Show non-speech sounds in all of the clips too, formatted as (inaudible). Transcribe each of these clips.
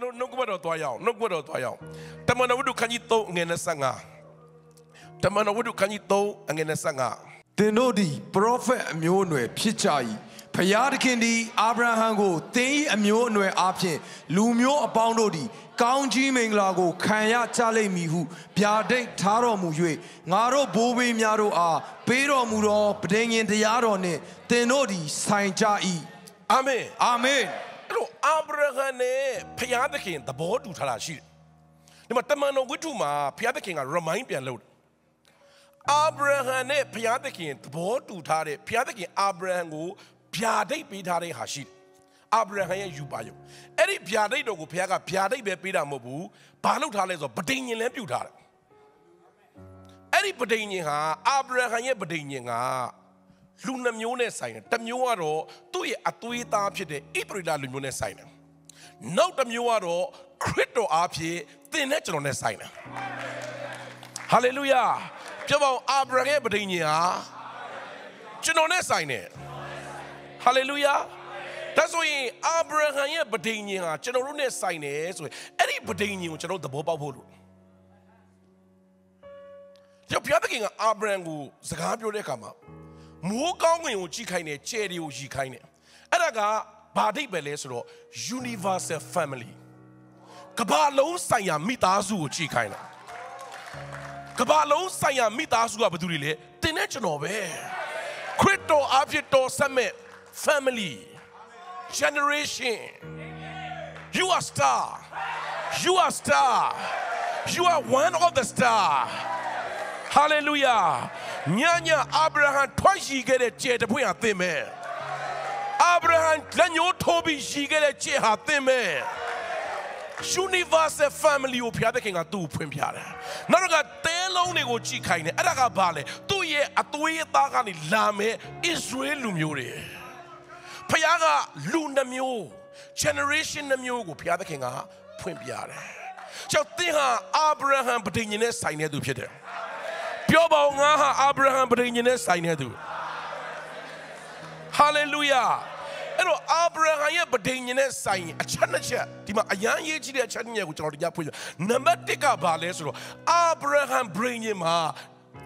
ကျွန်တော်နှုတ်ကပတ်တော်သွားရအောင်နှုတ်ကပတ်တော်သွားရအောင်တမန်တော်ဝတ္ထုခန်းကြီး3အငယ်25တမန်တော်ဝတ္ထုခန်းကြီး3အငယ်25သင်တို့သည်ပရောဖက်အမျိုးအနွယ်ဖြစ်ကြ၏ဖျားသခင်သည်အာဗြဟံကိုသင်၏အမျိုးအနွယ်အားဖြင့်လူမျိုးအပေါင်းတို့သည်ကောင်းကြီးမင်္ဂလာကိုခံရကြလိမ့်မည်ဟုဗျာဒိတ်ထားတော်မူ၍ငါတို့ဘိုးဘေးများတို့အားပေးတော်မူသောဗဒင်ငင်တရားတော်နှင့်သင်တို့သည်ဆိုင်ကြ၏အာမင်အာမင် အဲ့တော့အာဗြဟံနဲ့ဖျားသခင်သဘောတူထားတာရှိတယ်ဒီမှာတမန်တော်ဝိထုမှာဖျားသခင်က remind ပြန်လုပ်တယ်အာဗြဟံနဲ့ဘုရားသခင်သဘောတူထားတဲ့ဘုရားသခင်အာဗြဟံကိုဗျာဒိတ်ပေးထားတဲ့ဟာရှိတယ်အာဗြဟံရဲ့ယူပါယုံအဲ့ဒီဗျာဒိတ်တော်ကိုဘုရားကဗျာဒိတ်ပဲပေးတာမဟုတ်ဘူးဘာလုပ်ထားလဲဆိုတော့ပဋိညာဉ်လည်းပြုထားတယ်အဲ့ဒီပဋိညာဉ်ဟာအာဗြဟံရဲ့ပဋိညာဉ်က လူနှမျိုးနဲ့ဆိုင်တယ်တစ်မျိုးကတော့သူ့ရဲ့အသွေးသားဖြစ်တဲ့ဣပရိဒလူမျိုးနဲ့ဆိုင်တယ်နောက်တစ်မျိုးကတော့ခရစ်တော်အားဖြင့်သင်နဲ့ကျွန်တော်နဲ့ဆိုင်တယ်ဟာလေလုယာပြောပါဦးအာဗြဟံရဲ့ပဋိညာဉ်ဟာကျွန်တော်နဲ့ဆိုင်တယ်ဟာလေလုယာဒါဆိုရင်အာဗြဟံရဲ့ပဋိညာဉ်ဟာကျွန်တော်တို့နဲ့ဆိုင်တယ်ဆိုရင်အဲ့ဒီပဋိညာဉ်ကိုကျွန်တော်သဘောပေါက်ဖို့လို့ကျဘုရားသခင်ကအာဗြဟံကိုစကားပြောတဲ့အခါမှာ မိုးကောင်းကင်ကိုကြည့်ခိုင်းတယ်ကြဲတွေကိုရီခိုင်းတယ်အဲ့ဒါကဘာဒိတ်ပဲလဲဆိုတော့ universal family ကမ္ဘာလုံးဆိုင်ရာမိသားစုကိုကြည့်ခိုင်းတာကဘာလုံးဆိုင်ရာမိသားစုကဘာတူတွေလဲတင်တဲ့ကျွန်တော်ပဲခရစ်တော်အဖြစ်တော်ဆက်မဲ့ family generation you are star you are star you are one of the star hallelujah ညညအာဗြဟံထွက်ရှိခဲ့တဲ့ကြဲတပွင့်ဟာသင်မဲ့အာဗြဟံလက်ညှိုးထိုးပြီးရှိခဲ့တဲ့ကြဲဟာသင်မဲ့ universal family ကိုဘုရားသခင်ကသူ့ကိုဖွင့်ပြတယ်။နောက်တော့ကတဲလုံးတွေကိုကြည့်ခိုင်းတယ်။အဲ့ဒါကဘာလဲ။သူ့ရဲ့အသွေးအသားကနေလာမဲ့ Israel လူမျိုးတွေ။ဘုရားကလူနှမျိုး generation နှမျိုးကိုဘုရားသခင်ကဖွင့်ပြတယ်။ကျောင်းသင်ဟာအာဗြဟံပဋိညာဉ်နဲ့ဆိုင်တဲ့သူဖြစ်တယ်။ ပြောပါဦးငါဟာအာဗြဟံပဋိညာဉ်နဲ့ဆိုင်တဲ့သူ။ hallelujah အဲ့တော့အာဗြဟံရဲ့ဗဒိညာဉ်နဲ့ဆိုင်အချက်နှစ်ချက်ဒီမှာအရန်ရေးကြည့်တဲ့အချက်နှစ်ချက်ကိုကျွန်တော်တရားဖွင့်ပြနံပါတ်1ကဘာလဲဆိုတော့အာဗြဟံဗဒိညာဉ်မှာ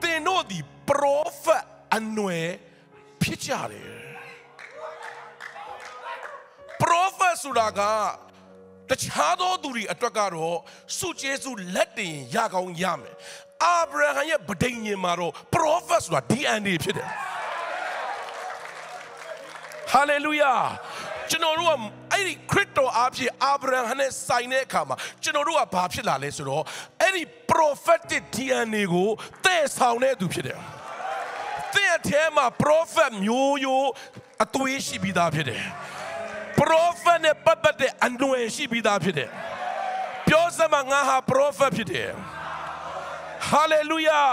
သင်တို့ဒီပရောဖက်အနွယ်ဖြစ်ကြတယ်ပရောဖက်ဆိုတာကတခြားသောသူတွေအတွက်ကတော့စုကျေးစုလက်တင်ရကောင်းရမယ် အာဗြဟံရဲ့ဗဒိညာဉ်မှာတော့ပရောဖက်ဆိုတာ DNA ဖြစ်တယ်ဟာလေလုယာကျွန်တော်တို့ကအဲ့ဒီခရစ်တော်အားဖြင့်အာဗြဟံနဲ့ဆိုင်တဲ့အခါမှာကျွန်တော်တို့ကဘာဖြစ်လာလဲဆိုတော့အဲ့ဒီ prophetic DNA ကိုတည်ဆောင်တဲ့သူဖြစ်တယ်။တဲ့အဲမှာ prophet မျိုးရိုးအသွေးရှိပြီးသားဖြစ်တယ်။ prophet နဲ့ပတ်သက်တဲ့အနွယ်ရှိပြီးသားဖြစ်တယ်။ပြောစမှာငါဟာ prophet ဖြစ်တယ်။ hallelujah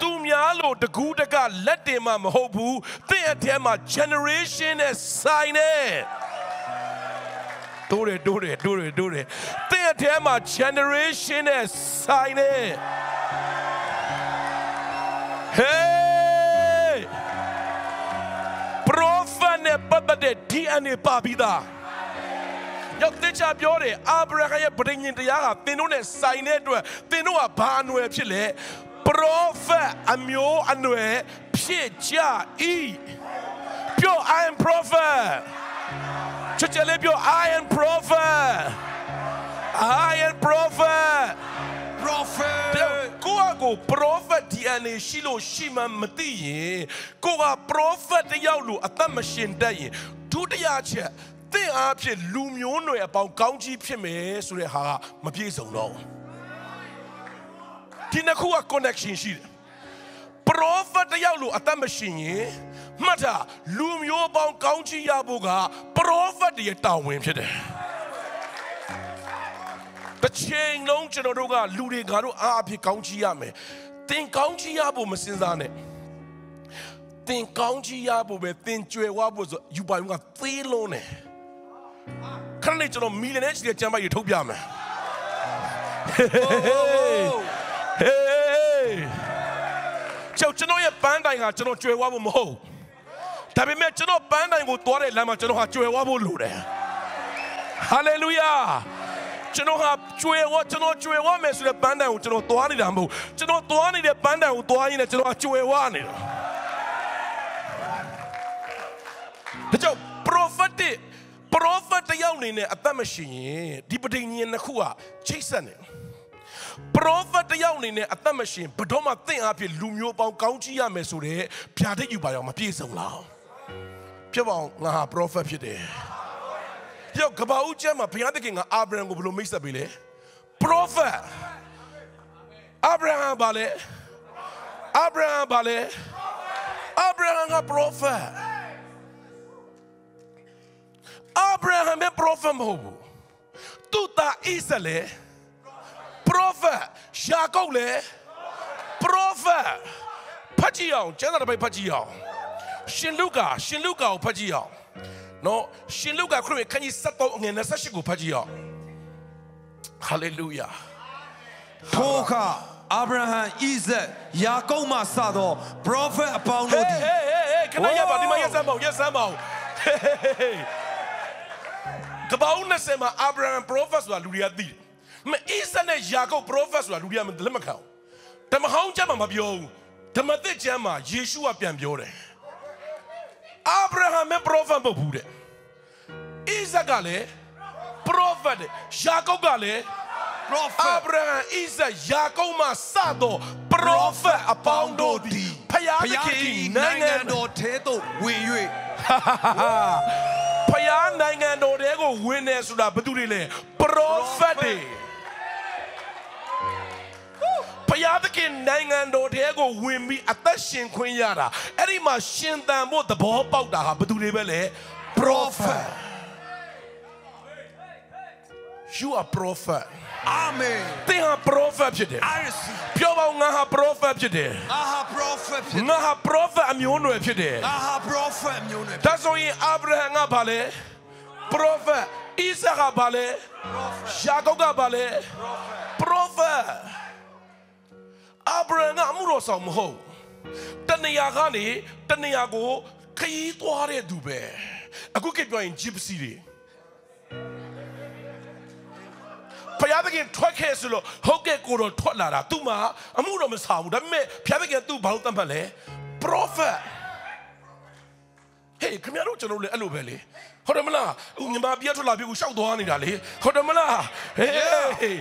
သူများလို့တကူးတကလက်တင်မှမဟုတ်ဘူးသင်အထဲမှာ generation နဲ့ဆိုင်နေတိုးတယ်တိုးတယ်တိုးတယ်တိုးတယ်သင်အထဲမှာ generation နဲ့ဆိုင်နေ Hey prophet နဲ့ပတ်သက်တဲ့ DNA ပါပြီးသား ရောက်တဲ့ချပြောတယ်အာဗြဟံရဲ့ဗြိဉ္ဉ်တရားကသင်တို့နဲ့ဆိုင်တဲ့အတွက်သင်တို့ကဘာအနွယ်ဖြစ်လဲပရောဖက်အမျိုးအနွယ်ဖြစ်ကြ၏ပြော I am prophet ချစ်ချလေးပြော I am prophet I am prophet prophet ကိုကကို prophet DNA ရှိလို့ရှိမှမသိရင်ကိုက prophet တယောက်လို့အသက်မရှင်တတ်ရင်ဒုတိယချက် သင်အားဖြင့်လူမျိုးနွယ်အပေါင်းကောင်းကြီးဖြစ်မယ်ဆိုတဲ့ဟာမပြည့်စုံတော့ဘူးဒီနှစ်ခုက connection ရှိတယ် prophet တယောက်လို့အသက်မရှင်ရင်မှတ်တာလူမျိုးပေါင်းကောင်းချီးရဖို့က prophet ရဲ့တာဝန်ဖြစ်တယ်တစ်ချိန်လုံးကျွန်တော်တို့ကလူတွေငါတို့အားအဖြစ်ကောင်းချီးရမယ်သင်ကောင်းချီးရဖို့မစင်စားနဲ့သင်ကောင်းချီးရဖို့ပဲသင်ကြွယ်ဝဖို့ဆိုယူပါယုံကသေးလုံးတယ် ခဏလေးကျွန်တော်မီလီယံနဲ့ချီတဲ့ကျမ်းပိုက်တွေထုတ်ပြမယ်ဟေးကျောက်ကျွန်တော်ရဲ့ပန်းတိုင်ကကျွန်တော်ကြွယ်ဝဖို့မဟုတ်ဒါပေမဲ့ကျွန်တော်ပန်းတိုင်ကိုသွားတဲ့လမ်းမှာကျွန်တော်ဟာကြွယ်ဝဖို့လိုတယ်ဟာလေလုယာကျွန်တော်ဟာကျွေဝကျွန်တော်ကျွေဝမယ်ဆိုတဲ့ပန်းတိုင်ကိုကျွန်တော်သွားနေတာမဟုတ်ကျွန်တော်သွားနေတဲ့ပန်းတိုင်ကိုသွားရင်းနဲ့ကျွန်တော်ကျွေဝနေတာဒါကြောင့် prophetic prophet တယောက်အနေနဲ့အသက်မရှိရင်ဒီပဋိညာဉ်နှစ်ခုကချိတ်ဆက်နေ prophet တယောက်အနေနဲ့အသက်မရှင်ဘယ်တော့မှသင်အားဖြင့်လူမျိုးပေါင်းကောင်းချီးရမယ်ဆိုတဲ့ဖြာတိတ်ယူပါရောမပြည့်စုံလားဖြစ်ပါအောင်ငါဟာ prophet ဖြစ်တယ်ရောကဘာဦးကျမ်းမှာဘုရားသခင်ကအာဗြဟံကိုဘယ်လိုမိတ်ဆက်ပေးလဲ prophet အာဗြဟံဘာလဲအာဗြဟံဘာလဲအာဗြဟံက prophet အာဗြဟံပဲ prophet မဟု တ်ဘူးသူသားဣဇလဲ prophet ရှာကုတ်လေ prophet ဖတ်ကြည့်အောင်ကျမ်းစာတစ်ပိုက်ဖတ်ကြည့်အောင်ရှင်လုကာရှင်လုကာကိုဖတ်ကြည့်အောင်နော်ရှင်လုကာခရစ်ခန်းကြီး73အငယ်28ကိုဖတ်ကြည့်အောင် hallelujah ထိုအခါအာဗြဟံဣဇက်ယာကုပ်မှစသော prophet အပေါင်းတို့ hey သည် hey hey hey ခဏရပါဒီမှာရက်စမ်းပါဦးရက်စမ်းပါဦး ကပောင်းနဲ့ဆယ်မှာအာဗြဟံ prophet ဆိုတာလူတွေကသိတယ်မအိစနဲ့ယာကုပ် prophet ဆိုတာလူတွေကလက်မခံဘူးဓမ္မဟောင်းကျမ်းမှာမပြောဘူးဓမ္မသစ်ကျမ်းမှာယေရှုကပြန်ပြောတယ်အာဗြဟံမဲ prophet မဟုတ်ဘူးတဲ့အိဇက်ကလည်း prophet တဲ့ယာကုပ်ကလည်း prophet အာဗြဟံဣဇက်ယာကုပ်မှစသော prophet အပေါင်းတို့သည်ဖယားဘုသရားခင်ခင်၏၏နိုနိုင်ငံင်တော်တော်ထဲသို့ဝင်၍ဖယား နိုင်ငံတော်တဲကိုဝင်နေဆိုတာဘာတူတွေလဲ prophet တွေဖယားသခင်နိုင်ငံတော်တဲကိုဝင်ပြီးအသက်ရှင်ခွင့်ရတာအဲ့ဒီမှာရှင်သန်ဖို့သဘောပေါက်တာဟာဘာတူတွေပဲလဲ prophet you are prophet amen သင်ဟာ prophet ဖြစ်တယ် i receive ပြောပါဦးငါဟာ prophet ဖြစ်တယ်အာဟာ prophet ဖြစ်ငါဟာ prophet အမျိုးအနွယ်ဖြစ်တယ်အာဟာ prophet မျိုးနဲ့ဒါဆိုရင်အာဗြဟံကဘာလဲ prophet ဣဇက်ကဘာလဲယာကုပ်ကဘာလဲ prophet အာဗြဟံကအမှုတော်ဆောင်မဟုတ်တနေရာကနေတနေရာကိုခရီးသွားတဲ့သူပဲအခုကပြောရင် gypsy တွေဖျားသခင်ထွက်ခဲ့ဆိုလို့ဟုတ်ကဲ့ကိုတော့ထွက်လာတာသူမှအမှုတော်မဆောင်ဘူးဒါပေမဲ့ဖျားသခင်ကသူ့ဘာလို့တတ်မှတ်လဲ prophet ဟေးခင်ဗျားတို့ကျွန်တော်တို့လည်းအဲ့လိုပဲလေ ဟုတ်တယ်မလားဦးညီမပြတ်ထွက်လာပြီကိုရှောက်သွားနေတာလေဟုတ်တယ်မလားဟေး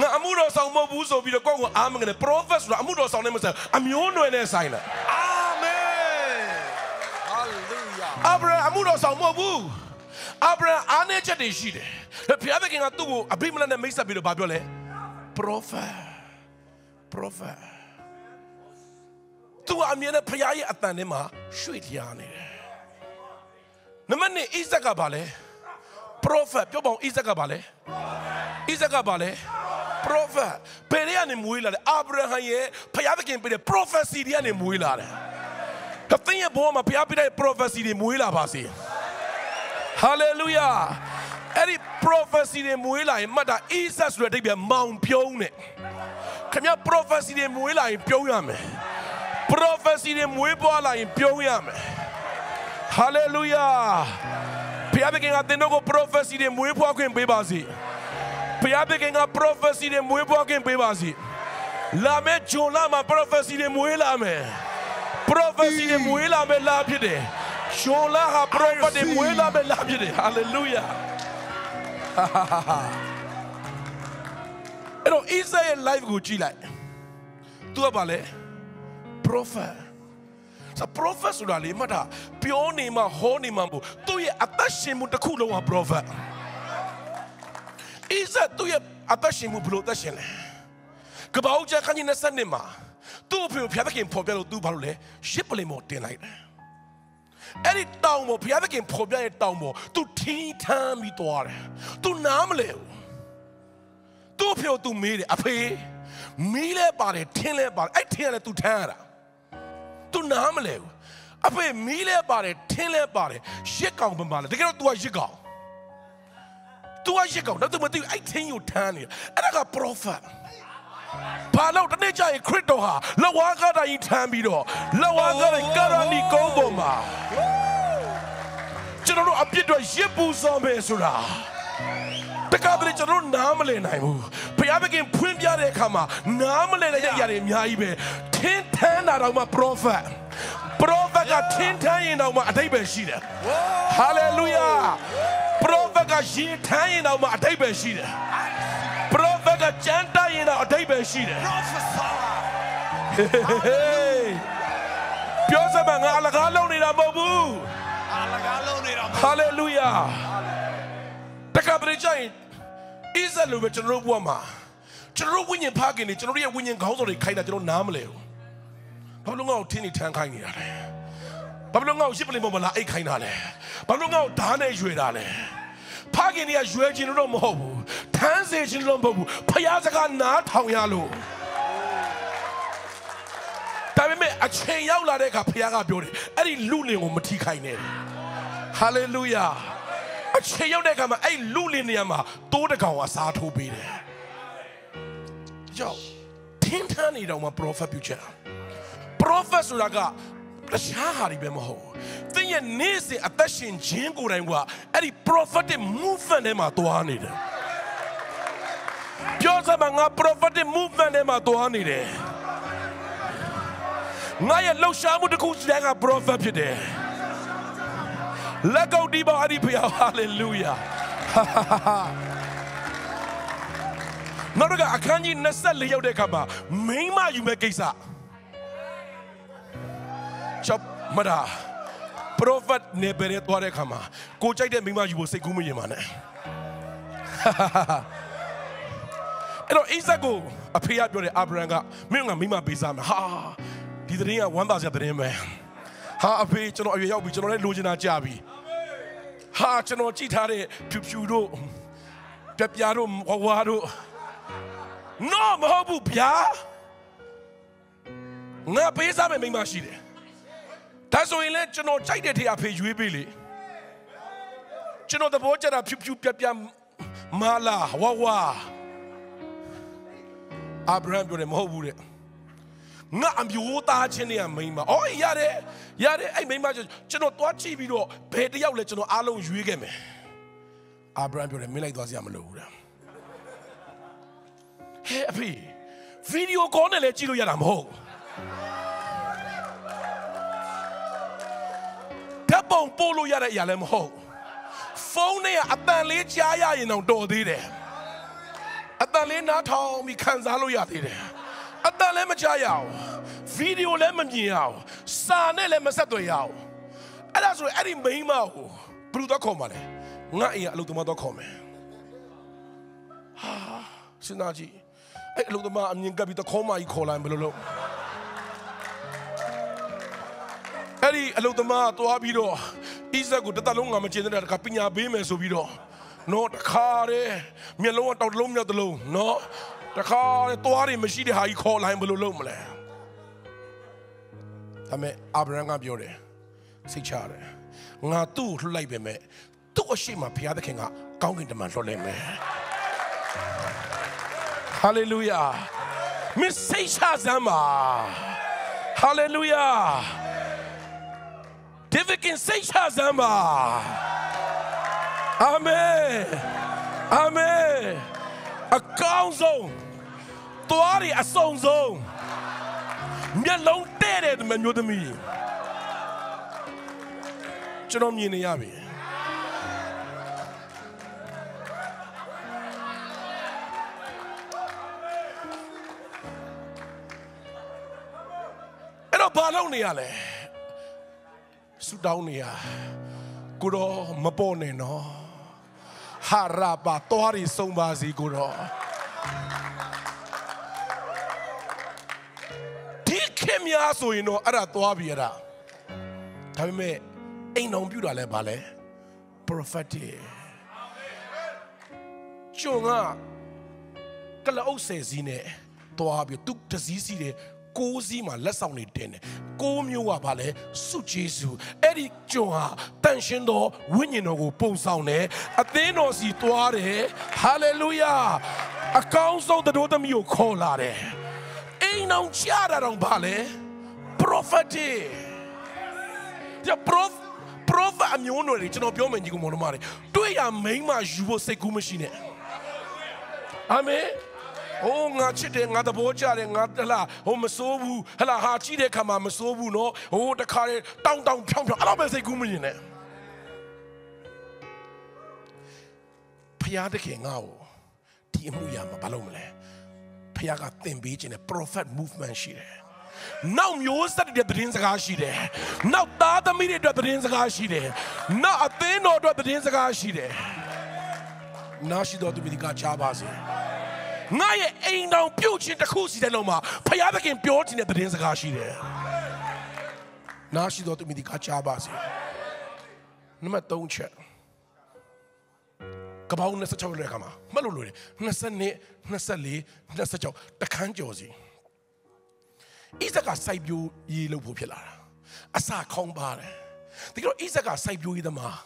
ငါအမှုတော်ဆောင်မဟုတ်ဘူးဆိုပြီးတော့ကိုယ့်ကိုအားမငနဲ့ prophet ဆိုတာအမှုတော်ဆောင်နေမှာဆိုအမျိုးနွယ်နဲ့ဆိုင်လာ amen hallelujah အာဗြဟံအမှုတော်ဆောင်မဟုတ်ဘူးအာဗြဟံအားနည်းချက်တွေရှိတယ်ဘုရားသခင်ကသူ့ကိုအဘိမလက်နဲ့မိတ်ဆက်ပြီးတော့ဗာပြောလဲ prophet prophet သူကအမြဲတမ်းဖခင်ရဲ့အတန်ထဲမှာရွှေ့လျားနေတယ် နံပါတ်1ဣဇက်ကဘာလဲ prophet ပြောပါဦးဣဇက်ကဘာလဲဣဇက်ကဘာလဲ prophet ဘယ်ရကနေမွေးလာလဲအာဗြဟံရဲ့ဖခင်သခင်ပေးတဲ့ prophecy တွေကနေမွေးလာတယ်ကသင်ရဲ့ဘဝမှာဖခင်ပေးတဲ့ prophecy တွေမွေးလာပါစေ hallelujah အဲ့ဒီ prophecy တွေမွေးလာရင်မှတ်တာ Jesus ဆိုတဲ့အဓိပ္ပာယ်မောင်ပြုံးတဲ့ခင်ဗျ prophecy တွေမွေးလာရင်ပြုံးရမယ် prophecy တွေမွေးပွားလာရင်ပြုံးရမယ် hallelujah ဘုရားသခင်ကသင်တို့ကို prophecy တွေမွေးဖွားခွင့်ပေးပါစေဘုရားသခင်က prophecy တွေမွေးဖွားခွင့်ပေးပါစေလာမယ့်ဂျွန်လမှာ prophecy တွေမွေးလာမယ် prophecy တွေမွေးလာမယ်လာဖြစ်တယ်ဂျွန်လဟာ prophet တွေမွေးလာမယ်လာဖြစ်တယ် hallelujah အဲ့တော့ Israel life ကိုကြည့်လိုက် तू ကဘာလဲ prophet စ prophet ဆိုတာလေမှတ်တာပြောနေမှဟောနေမှမဟုတ်သူ့ရဲ့အသက်ရှင်မှုတစ်ခုလုံးက prophet ဣဇက်သူ့ရဲ့အသက်ရှင်မှုဘယ်လိုအသက်ရှင်လဲကပ္ပဦးကျခန်းကြီး20နှစ်မှာသူ့အဖေကိုဖျားသခင်ဖော်ပြလို့သူဘာလို့လဲရစ်ပလင်မော်တင်လိုက်တယ်အဲ့ဒီတောင်ပေါ်ဘုရားသခင်ဖော်ပြတဲ့တောင်ပေါ်သူထင်းထမ်းပြီးသွားတယ်သူနားမလဲဘူးသူ့အဖေကိုသူမေးတယ်အဖေမီးလဲပါတယ်ထင်းလဲပါတယ်အဲ့ထင်းကလည်းသူထမ်းရတာ तू နားမလဲဘူးအဖေမီးလဲပါတယ်ထင်းလဲပါတယ်ရစ်ကောင်ပမာလဲတကယ်တော့ तू ကရစ်ကောင် तू ကရစ်ကောင်တော့ तू မသိဘူးအဲ့ထင်းကိုထမ်းနေအဲ့ဒါက prophet ဘာလို့တနေ့ကျရင်ခရစ်တော်ဟာလဝါကတိုင်းထမ်းပြီးတော့လဝါကတိုင်းကာရဏီကုန်းပေါ်မှာ ကျွန်တော်တို့အပြစ်တွေရစ်ပူစောမယ်ဆိုတာ တကယ်တည်းကျွန်တော်တို့နားမလည်နိုင်ဘူးဘုရားသခင်ဖွင့်ပြတဲ့အခါမှာနားမလည်တဲ့အရာတွေအများကြီးပဲထင်းထမ်းတာတော့မှ prophet prophet ကထင်းထမ်းရင်တော့မှအတိတ်ပဲရှိတယ် hallelujah prophet ကရင်ထမ်းရင်တော့မှအတိတ်ပဲရှိတယ် prophet ကကြမ်းတမ်းရင်တော့အတိတ်ပဲရှိတယ် Hey! ပြောစမ်းပါငါအလကားလုံးနေတာမဟုတ်ဘူးအာလကားလုံးနေတာမဟုတ်ဟာလေလုယာတကယ်ပြကြရင် ဣဇက်လိုပဲကျွန်တော်တို့ဘဝမှာကျွန်တော်တို့ဝိညာဉ်ဖခင်တွေကျွန်တော်တို့ရဲ့ဝိညာဉ်ခေါင်းဆောင်တွေခိုင်းတာကျွန်တော်နားမလဲဘူးဘာလို့ငါ့ကိုထင်းနေထမ်းခိုင်းနေတာလဲဘာလို့ငါ့ကိုရှစ်ပလင်ပေါ်မှာလာအိတ်ခိုင်းတာလဲဘာလို့ငါ့ကိုဓာတ်နဲ့ရွေတာလဲဖခင်တွေကရွေခြင်းလို့တော့မဟုတ်ဘူးထမ်းစေခြင်းလို့မဟုတ်ဘူးဖခင်စကားနားထောင်ရလို့ဒါပေမဲ့အချိန်ရောက်လာတဲ့အခါဖခင်ကပြောတယ်အဲ့ဒီလူလင်ကိုမထိခိုင်းနဲ့ဟာလေလုယာ အချိန်ရောက်တဲ့အခါမှာအဲ့လူလင်နေရာမှာတိုးတကောင်အစားထိုးပေးတယ်။ကြောက်ထင်းထမ်းနေတော့မှ prophet ပြုချက်တာ prophet ဆိုတာကတရားဟာဒီပဲမဟုတ်ဘူး။သင်ရဲ့နေ့စဉ်အသက်ရှင်ခြင်းကိုယ်တိုင်ကအဲ့ဒီ prophetic movement ထဲမှာတွားနေတယ်။ပြောစမ်းငါ prophetic movement ထဲမှာတွားနေတယ်။ငါရဲ့လှုပ်ရှားမှုတစ်ခုစီတိုင်းက prophet ဖြစ်တယ်။ လက်ကုပ်တီးပါအဒီဖျားဟာလေလုယာနောက်တစ်ခါအခန်းကြီး24ရောက်တဲ့အခါမှာမိန်းမယူမဲ့ကိစ္စချပ်မဒါ prophet နေဘယ်နဲ့သွားတဲ့အခါမှာကိုကြိုက်တဲ့မိန်းမယူဖို့စိတ်ကူးမရင်ပါနဲ့အဲ့တော့အိဇက်ကိုအဖေကပြောတယ်အာဗြဟံကမင်းကမိန်းမပေးစားမယ်ဟာဒီသတင်းကဝမ်းသာစရာသတင်းပဲဟာအဖေကျွန်တော်အရွယ်ရောက်ပြီကျွန်တော်လည်းလိုချင်တာကြာပြီ ဟာကျွန်တော်ကြည့်ထားတဲ့ဖြူဖြူတို့ပြပြတို့ဝဝါတို့ no မဟုတ်ဘူးဗျာငါပေးစားမယ်မိမရှိတယ်ဒါဆိုရင်လည်းကျွန်တော်ကြိုက်တဲ့ထေအဖေရွေးပေးလေကျွန်တော်သဘောကျတာဖြူဖြူပြပြမာလာဝဝါအာဗြဟံပြောတယ်မဟုတ်ဘူးတဲ့ ငါအမျိုးသားချင်းတွေကမိန်းမအော်ရတယ်ရတယ်အဲ့မိန်းမကျွန်တော်တွားကြည့်ပြီးတော့ဘယ်တယောက်လဲကျွန်တော်အားလုံးရွေးခဲ့မယ်အာဗြဟံပြောတယ်မင်းလိုက်သွားစရာမလိုဘူးတဲ့ဟဲ့အဖေဗီဒီယိုကောနဲ့လည်းကြည့်လို့ရတာမဟုတ်ဓာတ်ပုံပို့လို့ရတဲ့အရာလည်းမဟုတ်ဖုန်းနဲ့အတန်လေးကြားရရင်တော့တော်သေးတယ်အတန်လေးနားထောင်ပြီးခံစားလို့ရသေးတယ် အတန်လည်းမကြားရအောင်ဗီဒီယိုလည်းမမြင်ရအောင်စာနဲ့လည်းမဆက်သွယ်ရအောင်အဲ့ဒါဆိုရင်အဲ့ဒီမိန်းမကိုဘယ်လိုတော့ခေါ်မှာလဲငါအိမ်ကအလုပ်သမားတော့ခေါ်မယ်ဟာစဉ်းစားကြည့်အဲ့အလုပ်သမားအမြင်ကပ်ပြီးတော့ခေါ်မကြီးခေါ်လိုက်ဘယ်လိုလုပ်အဲ့ဒီအလုပ်သမားတွားပြီးတော့ဣဇက်ကိုတသက်လုံးငါမကျင်တဲ့တခါပညာပေးမယ်ဆိုပြီးတော့နော်တခါတည်းမျက်လုံးကတောက်တလုံးမြောက်တလုံးနော် တခါတည်းသွားတွေမရှိတဲ့ဟာကြီးခေါ်လိုက်ဘယ်လိုလုပ်မလဲဒါမဲ့အာဗြဟံကပြောတယ်စိတ်ချတယ်ငါသူ့ကိုလှလိုက်ပဲမဲ့သူ့အရှိမဘုရားသခင်ကကောင်းကင်တမန်လွှတ်လိုက်မယ်ဟာလေလုယာမစ်စိတ်ချစမ်းပါဟာလေလုယာဒေးဗစ်ကင်စိတ်ချစမ်းပါအာမင်အာမင်အကောင်းဆုံး သွားရအစုံဆုံးမျက်လုံးတဲ့တဲ့မျိုးသမီးကျွန်တော်မြင်နေရပြီအဲ့တော့ဘာလုပ်နေရလဲဆူတောင်းနေရကိုတော့မပေါ်နဲ့နော်ဟာရာပါတော်ရီဆုံးပါစီကိုတော့ များဆိုရင်တော့အဲ့ဒါသွားပြီအဲ့ဒါဒါပေမဲ့အိမ်တော်ပြူတာလဲဗာလဲ prophetic ကျုံကကလအုပ်ဆယ်စီးနဲ့တွားပြီးသူတစည်းစီးတယ်ကိုးစီးမှာလက်ဆောင်တွေတင်တယ်ကိုးမျိုးကဗာလဲစုဂျေစုအဲ့ဒီကျုံဟာတန်ရှင်တော်ဝိညာဉ်တော်ကိုပုံဆောင်တယ်အသင်းတော်စီတွားတယ်ဟာလေလုယာအကောင်းဆုံးတော်သမီးကိုခေါ်လာတယ် အိမ်အောင်ချတာတော့ဗာလဲ prophetic ဒီ prof prophet အမျိုးအနွယ်တွေကျွန်တော်ပြောမယ်ညီကောင်မောင်တို့မတွေတွေ့ရမိန်းမယူဖို့စိတ်ကူးမရှိနဲ့အာမင်ဟိုငါချစ်တယ်ငါသဘောကျတယ်ငါဟလာဟိုမစိုးဘူးဟလာဟာကြည့်တဲ့ခါမှာမစိုးဘူးနော်ဟိုတခါလေတောင်းတောင်းဖြောင်းဖြောင်းအဲ့လိုပဲစိတ်ကူးမနေနဲ့ဖျားတခင်ငါ့ကိုဒီအမှုရမှာဘာလို့မလဲ ဖျားကသင်ပေးခြင်းနဲ့ prophet movement ရှိတယ်နောက်မျိုးဆက်တဲ့သတင်းစကားရှိတယ်။နောက်သားသမီးတွေအတွက်သတင်းစကားရှိတယ်။နောက်အသင်းတော်အတွက်သတင်းစကားရှိတယ်။နာရှိတော်သူမိဒီကချားပါစေ။ငါရဲ့အိမ်တော်ပြုတ်ခြင်းတစ်ခုစီတဲ့လုံးမှာဖခင်သခင်ပြောခြင်းတဲ့သတင်းစကားရှိတယ်။နာရှိတော်သူမိဒီကချားပါစေ။နံပါတ်3ချက်ကပောင်း26ရဲ့ခါမှာ မှတ်လို့လို့22 24 26တခန်းကျော်စီဣဇက်ကစိုက်ပျိုးရေးလုပ်ဖို့ဖြစ်လာတာအစာခေါင်းပါတယ်ဒီကတော့ဣဇက်ကစိုက်ပျိုးရေးသမား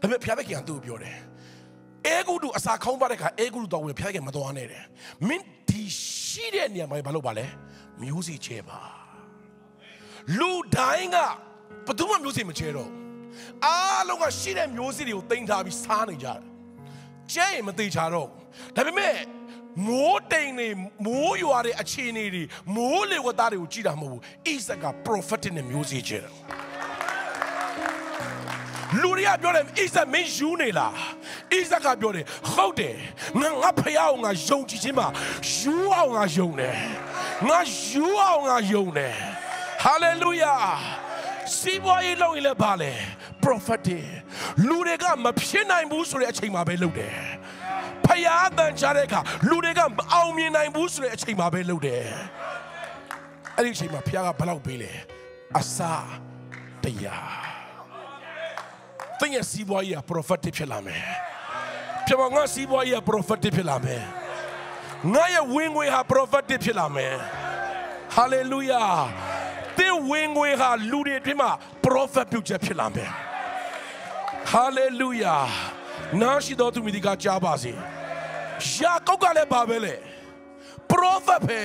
ဒါပေမဲ့ဘုရားသခင်ကသူ့ကိုပြောတယ်အဲဂုတုအစာခေါင်းပါတဲ့ခါအဲဂုတုတော့ဝင်ဘုရားသခင်မတော်နဲ့တယ်မင်းဒီရှိတဲ့နေရာမှာဘာလုပ်ပါလဲမျိုးစီချဲပါလူတိုင်းကဘယ်သူမှမျိုးစီမချဲတော့အားလုံးကရှိတဲ့မျိုးစီတွေကိုတင်ထားပြီးစားနေကြတယ် ကျဲရင်မသေးချတော့ဒါပေမဲ့မိုးတိမ်နေမိုးရွာတဲ့အခြေအနေတွေမိုးလေဝသတွေကိုကြည်တာမဟုတ်ဘူးဣဇက်က prophetic နဲ့မျိုးစေ့ချဲတယ်လူတွေကပြောတယ်ဣဇက်မင်းယူနေလားဣဇက်ကပြောတယ်ဟုတ်တယ်ငါငါဖះအောင်ငါယုံကြည်ခြင်းမှာယူအောင်ငါယုံတယ်ငါယူအောင်ငါယုံတယ် hallelujah စီးပွားရေးလုပ်ရင်လည်းပါလေ prophetic လူတွေကမဖြစ်နိုင်ဘူးဆိုတဲ့အချိန်မှာပဲလုပ်တယ်ဖယားတန်ချတဲ့အခါလူတွေကမအောင်မြင်နိုင်ဘူးဆိုတဲ့အချိန်မှာပဲလုပ်တယ်အဲ့ဒီအချိန်မှာဖယားကဘယ်လောက်ပေးလဲအစာတရားသင်ရဲ့စီးပွားရေးက prophetic ဖြစ်လာမယ်ပြမငါစီးပွားရေးက prophetic ဖြစ်လာမယ်ငါရဲ့ဝင်ငွေဟာ prophetic ဖြစ်လာမယ် hallelujah တဲ့ဝင်ငွေဟာလူတွေအတွင်းမှာ prophet ပြုတ်ချက်ဖြစ်လာမယ် hallelujah နာရှိတော်သူမိဒီကကြားပါစေယာကုပ်ကလည်းပါပဲလေ prophet ပဲ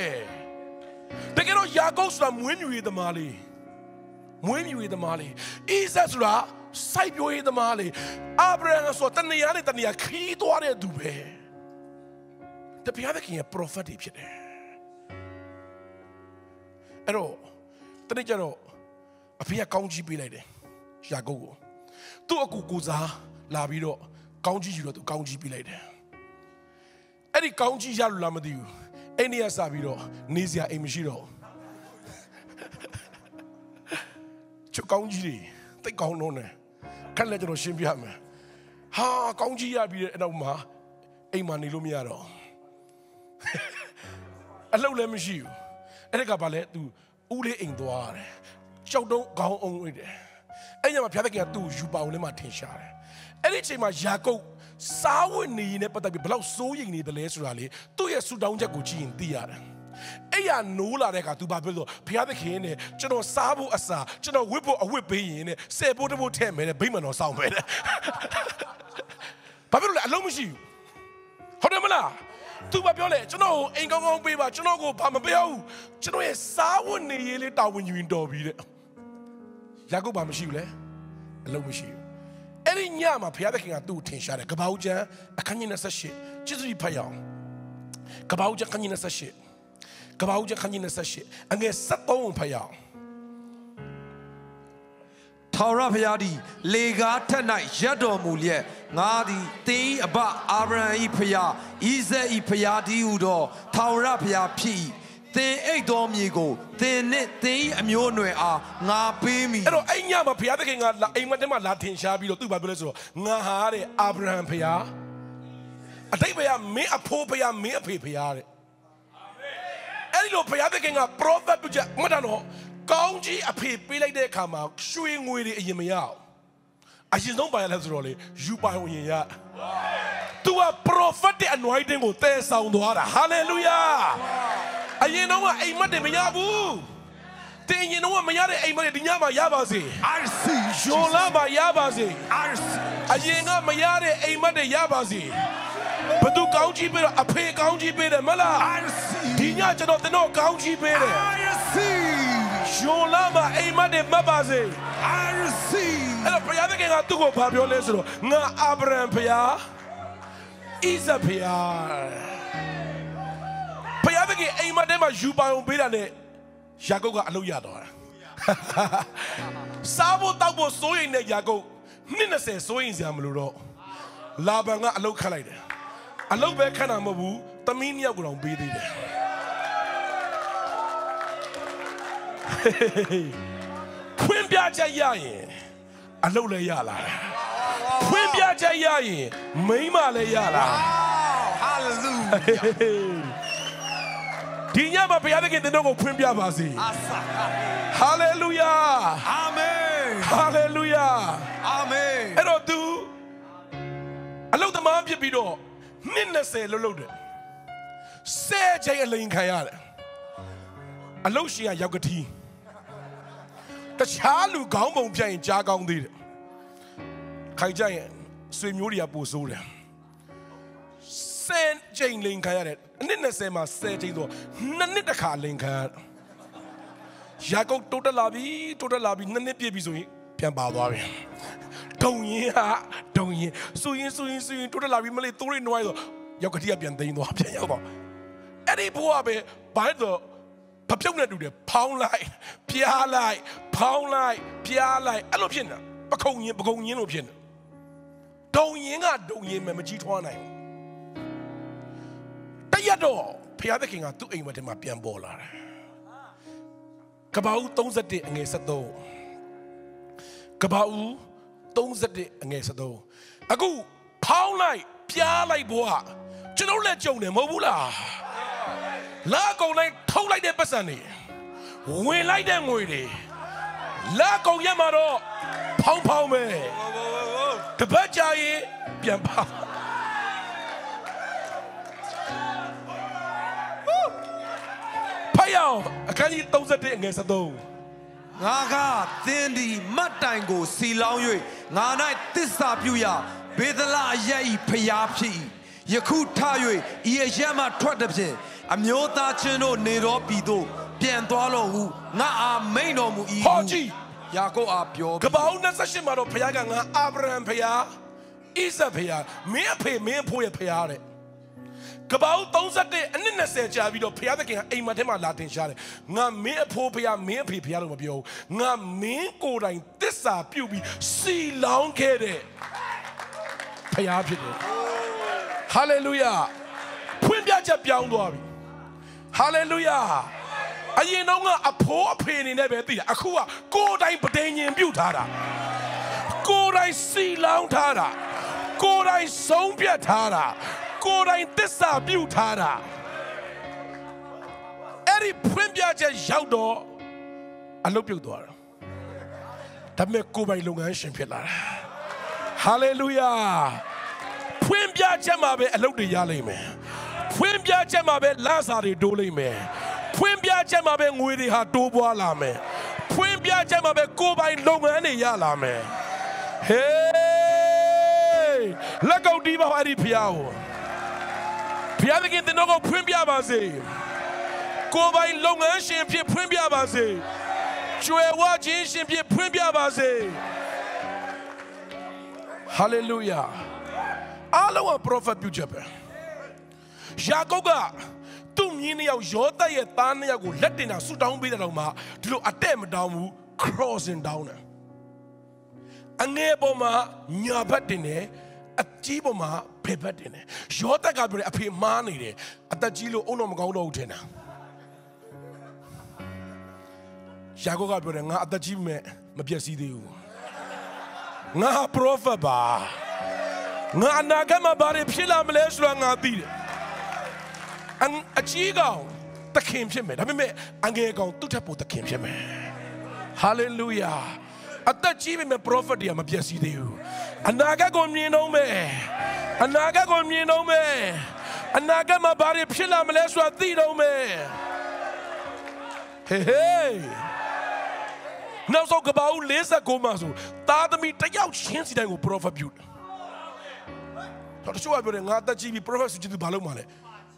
တကယ်တော့ယာကုပ်ဆိုတာမွေးမြူရေးသမားလေးမွေးမြူရေးသမားလေးအိဇက်ဆိုတာစိုက်ပျိုးရေးသမားလေးအာဗြဟံဆိုတာတနေရာနဲ့တနေရာခီးသွားတဲ့သူပဲတပြားသခင်ရဲ့ prophet တွေဖြစ်တယ်အဲ့တော့ တနေ့ကျတော့အဖေကကောင်းကြီးပေးလိုက်တယ်ယာကုပ်ကိုသူ့အကူကိုစားလာပြီးတော့ကောင်းကြီးယူတော့သူကောင်းကြီးပေးလိုက်တယ်အဲ့ဒီကောင်းကြီးရလို့လားမသိဘူးအဲ့ဒီကစပြီးတော့နေစရာအိမ်မရှိတော့ချကောင်းကြီးတွေတိတ်ကောင်းတော့နေခက်လက်ကျွန်တော်ရှင်းပြမယ်ဟာကောင်းကြီးရပြီးတဲ့နောက်မှာအိမ်မှာနေလို့မရတော့အလုပ်လည်းမရှိဘူးအဲ့ဒီကဘာလဲ तू ဦးလေးအိမ်သွားတယ်ကြောက်တုံးခေါင်းအောင်ဝိတယ်အဲ့ညမှာဖျားသခင်ကသူ့ယူပါအောင်လည်းမထင်ရှားတယ်အဲ့ဒီအချိန်မှာယာကုပ်စားဝတ်နေရင်နဲ့ပတ်သက်ပြီးဘလောက်စိုးရိမ်နေတယ်လဲဆိုတာလေသူ့ရဲ့ဆူတောင်းချက်ကိုကြည့်ရင်သိရတယ်အဲ့ရနိုးလာတဲ့အခါ तू ဘာပြောလို့ဘုရားသခင်နဲ့ကျွန်တော်စားဖို့အစာကျွန်တော်ဝတ်ဖို့အဝတ်ပေးရင်နဲ့ဆယ်ဖို့တဖို့ထဲ့မယ်တဲ့ဗိမ္မာန်တော်စောင့်မယ်တဲ့ဘာဖြစ်လို့လဲအလုံးမရှိဘူးဟုတ်တယ်မလား သူဘာပြောလဲကျွန်တော်ကိုအိမ်ကောင်းကောင်းပေးပါကျွန်တော်ကိုဘာမပေးဘူးကျွန်တော်ရဲ့စားဝတ်နေရေးလေးတာဝန်ယူရင်တော်ပြီတဲ့ယာကုပ်ဘာမရှိဘူးလဲအလုံးမရှိဘူးအဲ့ဒီညမှာဘုရားသခင်ကသူ့ကိုထင်ရှားတယ်ကပ္ပဦးကျမ်းအခန်းကြီး28ကျစ်စီဖတ်ရအောင်ကပ္ပဦးကျမ်းအခန်းကြီး28ကပ္ပဦးကျမ်းအခန်းကြီး28အငယ်73ကိုဖတ်ရအောင် ထာဝရဘုရားသည်လေကားထက်၌ရက်တော်မူလျက်ငါသည်သင်၏အဘအာဗြဟံ၏ဖျားဣဇက်၏ဖျားဒီဟုသောထာဝရဘုရားဖြစ်၏သင်အိတ်တော်မြေကိုသင်နှင့်သင်၏အမျိုးအနွယ်အားငါပေးမည်အဲ့တော့အဲ့ညမှာဘုရားသခင်ကလာအိမ်မက်ထဲမှာလာထင်ရှားပြီးတော့သူ့ဘာပြောလဲဆိုတော့ငါဟာတဲ့အာဗြဟံဖျားအတိတ်ဘယ်ကမင်းအဖိုးဖျားမင်းအဖေဖျားတဲ့အဲ့ဒီလိုဘုရားသခင်က prophet ပြချက်မတတော့ ကောင်းကြီးအဖေပေးလိုက်တဲ့အခါမှာရွှေငွေတွေအရင်မရအောင်အရင်ဆုံးပါရလဲဆိုတော့လေယူပိုင်ဝင်ရ तू က prophetic anointing ကိုတည်ဆောင်သွားတာ hallelujah အရင်တော့ကအိမ်မက်တွေမရဘူးတင်ရင်တော့မရတဲ့အိမ်မက်တွေဒီညမှာရပါစေ I see ဂျွန်လာမှာရပါစေ I see အရင်ကမရတဲ့အိမ်မက်တွေရပါစေဘသူကောင်းကြီးပေးတော့အဖေကောင်းကြီးပေးတယ်မလား I see ဒီညကျွန်တော်တင်တော့ကောင်းကြီးပေးတယ် I see ဂျွန်လာမှာအိမ်မက်တွေမှတ်ပါစေ I receive အဲ့တော့ဘုရားသခင်ကသူ့ကိုဘာပြောလဲဆိုတော့ငါအာဗြဟံဘုရားဣဇက်ဘုရားဘုရားသခင်အိမ်မက်ထဲမှာယူပါအောင်ပေးတာနဲ့ယာကုပ်ကအလုပ်ရတော့တာစားဖို့တောက်ဖို့စိုးရိမ်တဲ့ယာကုပ်နှစ်20စိုးရိမ်စရာမလိုတော့လာဘန်ကအလုပ်ခတ်လိုက်တယ်အလုပ်ပဲခတ်တာမဟုတ်ဘူးသမီးနှစ်ယောက်ကတော့ပေးသေးတယ် ဖွင့်ပြချက်ရရင်အလုပ်လည်းရလာတယ်ဖွင့်ပြချက်ရရင်မိန်းမလည်းရလာတယ် hallelujah ဒီညမှာဘုရားသခင်သင်တို့ကိုဖွင့်ပြပါစေ asa ဟာလေလုယာ amen ဟာလေလုယာ amen အဲ့တော့ तू အလုတ်သမားဖြစ်ပြီးတော့နှစ်20လှုပ်လှုပ်တယ်ဆဲချိန်အလိန်ခံရတယ် အလုတ်ရှင်ကရောက်ကတိတခြားလူခေါင်းပုံပြတ်ရင်ကြားကောင်းသေးတယ်ခိုင်ကြရင်ဆွေမျိုးတွေကပို့ဆိုးတယ်ဆဲချိန်လိန်ခံရတယ်အနည်း20မှာဆဲချိန်ဆိုနှစ်နှစ်တစ်ခါလိန်ခံရတယ်ယာကုပ်တိုးတက်လာပြီတိုးတက်လာပြီနှစ်နှစ်ပြည့်ပြီဆိုရင်ပြန်ပါသွားပြီဒုံရင်ဟာဒုံရင်စူရင်စူရင်စူရင်တိုးတက်လာပြီမလေးတိုးရိနွားဆိုရောက်ကတိကပြန်သိမ်းသွားပြန်ရောက်တော့အဲ့ဒီဘိုးကပဲဘာလို့ဆို ဖပြုတ်နေတူတယ်ဖောင်းလိုက်ပြားလိုက်ဖောင်းလိုက်ပြားလိုက်အဲ့လိုဖြစ်နေတာပခုံရင်ပခုံရင်လို့ဖြစ်နေဒုံရင်ကဒုံရင်မယ်မကြီးထွားနိုင်ဘူးတရက်တော့ဖျားသခင်ကသူ့အိမ်ဝတ်ထဲမှာပြန်ပေါ်လာတယ်ကဘာဦး31အငယ်73ကဘာဦး31အငယ်73အခုဖောင်းလိုက်ပြားလိုက်ဘွားကျွန်တော်လည်းကြုံတယ်မဟုတ်ဘူးလား လာကုံလိုက်ထုတ်လိုက်တဲ့ပတ်စံတွေဝင်လိုက်တဲ့ငွေတွေလာကုံရက်မှာတော့ဖောင်းဖောင်းပဲတပတ်ကြာရင်ပြန်ပါဖယားအခန်းကြီး31အငယ်73ငါကသင်ဒီမတ်တိုင်ကို စီလောင်း၍ငါ၌တစ္ဆာပြုရာဘေဒလအယက်ဤဖျားဖြစ်၏ယခုထ၍ဤအရက်မှထွက်သည်ဖြင့် အမျိုးသားချင်းတို့နေတော်ပြည်သို့ပြန်သွားလို့ဟုငါအားမိန်တော်မူ၏ဟုဟောကြည့်ယာကုပ်အားပြောကပောင်း28မှာတော့ဖခင်ကငါအာဗြဟံဖခင်ဣဇက်ဖခင်မင်းအဖေမင်းအဖိုးရဲ့ဖခင်တဲ့ကပောင်း31အနည်း20ကြာပြီးတော့ဖခင်သခင်ကအိမ်မက်ထဲမှာလာတင်ရှားတယ်ငါမင်းအဖိုးဖခင်မင်းအဖေဖခင်လို့မပြောဘူးငါမင်းကိုယ်တိုင်တစ္ဆာပြုတ်ပြီးစီလောင်းခဲ့တဲ့ဖခင်ဖြစ်တယ်ဟာလေလုယာဖွင့်ပြချက်ပြောင်းသွားပြီ ဟာလေလုယာအရင်တော့ကအဖိုးအဖေအနေနဲ့ပဲသိတာအခုကကိုယ်တိုင်ပဋိညာဉ်ပြုတ်ထားတာကိုယ်တိုင်စီလောင်းထားတာကိုယ်တိုင်ဆုံးဖြတ်ထားတာကိုယ်တိုင်သစ္စာပြုတ်ထားတာအဲ့ဒီဖွင့်ပြချက်ရောက်တော့အလုပ်ပြုတ်သွားတာဒါပေမဲ့ကိုယ်ပိုင်လုပ်ငန်းရှင်ဖြစ်လာတာဟာလေလုယာဖွင့်ပြချက်မှာပဲအလုပ်တွေရလိမ့်မယ် ဖွင့်ပြချက်မှာပဲလစာတွေတိုးလိမ့်မယ်ဖွင့်ပြချက်မှာပဲငွေတွေဟာတိုးပွားလာမယ်ဖွင့်ပြချက်မှာပဲကိုယ်ပိုင်လုပ်ငန်းတွေရလာမယ်ဟေးလက်ကုပ်တီးပါအဲ့ဒီဖျားကိုဖျားသခင်တင်တော့ကိုဖွင့်ပြပါစေကိုယ်ပိုင်လုပ်ငန်းရှင်ဖြစ်ဖွင့်ပြပါစေကျွယ်ဝခြင်းရှင်ဖြစ်ဖွင့်ပြပါစေဟာလေလုယာအားလုံးက prophet ပြုချက်ပဲ ယာကုပ်ကသူ့မြင်းနှစ်ယောက်ယောသတ်ရဲ့သားနှစ်ယောက်ကိုလက်တင်တာဆူတောင်းပေးတဲ့တော့မှဒီလိုအတဲ့မတောင်းဘူး crossing down တယ်အငယ်ပေါ်မှာညာဘက်တင်တယ်အကြီးပေါ်မှာဘယ်ဘက်တင်တယ်ယောသတ်ကပြောတယ်အဖေမားနေတယ်အသက်ကြီးလို့အုံတော့မကောင်းတော့ဘူးထင်တာယာကုပ်ကပြောတယ်ငါအသက်ကြီးမဲ့မပြည့်စည်သေးဘူးငါ prophet ပါငါအနာဂတ်မှာဘာတွေဖြစ်လာမလဲဆိုတာငါသိတယ် အန်အကြီးကောင်သခင်ဖြစ်မယ်ဒါပေမဲ့အငယ်ကောင်သူ့ထက်ပိုသခင်ဖြစ်မယ်ဟာလေလုယာအသက်ကြီးပေမဲ့ prophet တွေကမပြည့်စည်သေးဘူးအနာဂတ်ကိုမြင်တော့မယ်အနာဂတ်ကိုမြင်တော့မယ်အနာဂတ်မှာဘာတွေဖြစ်လာမလဲဆိုတာသိတော့မယ်ဟေးဟေးနောက်ဆုံးကပ္ပဦး49မှာဆိုသားသမီးတစ်ယောက်ချင်းစီတိုင်းကို prophet ပြုတယ်တော့တချို့ကပြောတယ်ငါအသက်ကြီးပြီ prophet ဆိုချင်သူဘာလုပ်မှာလဲ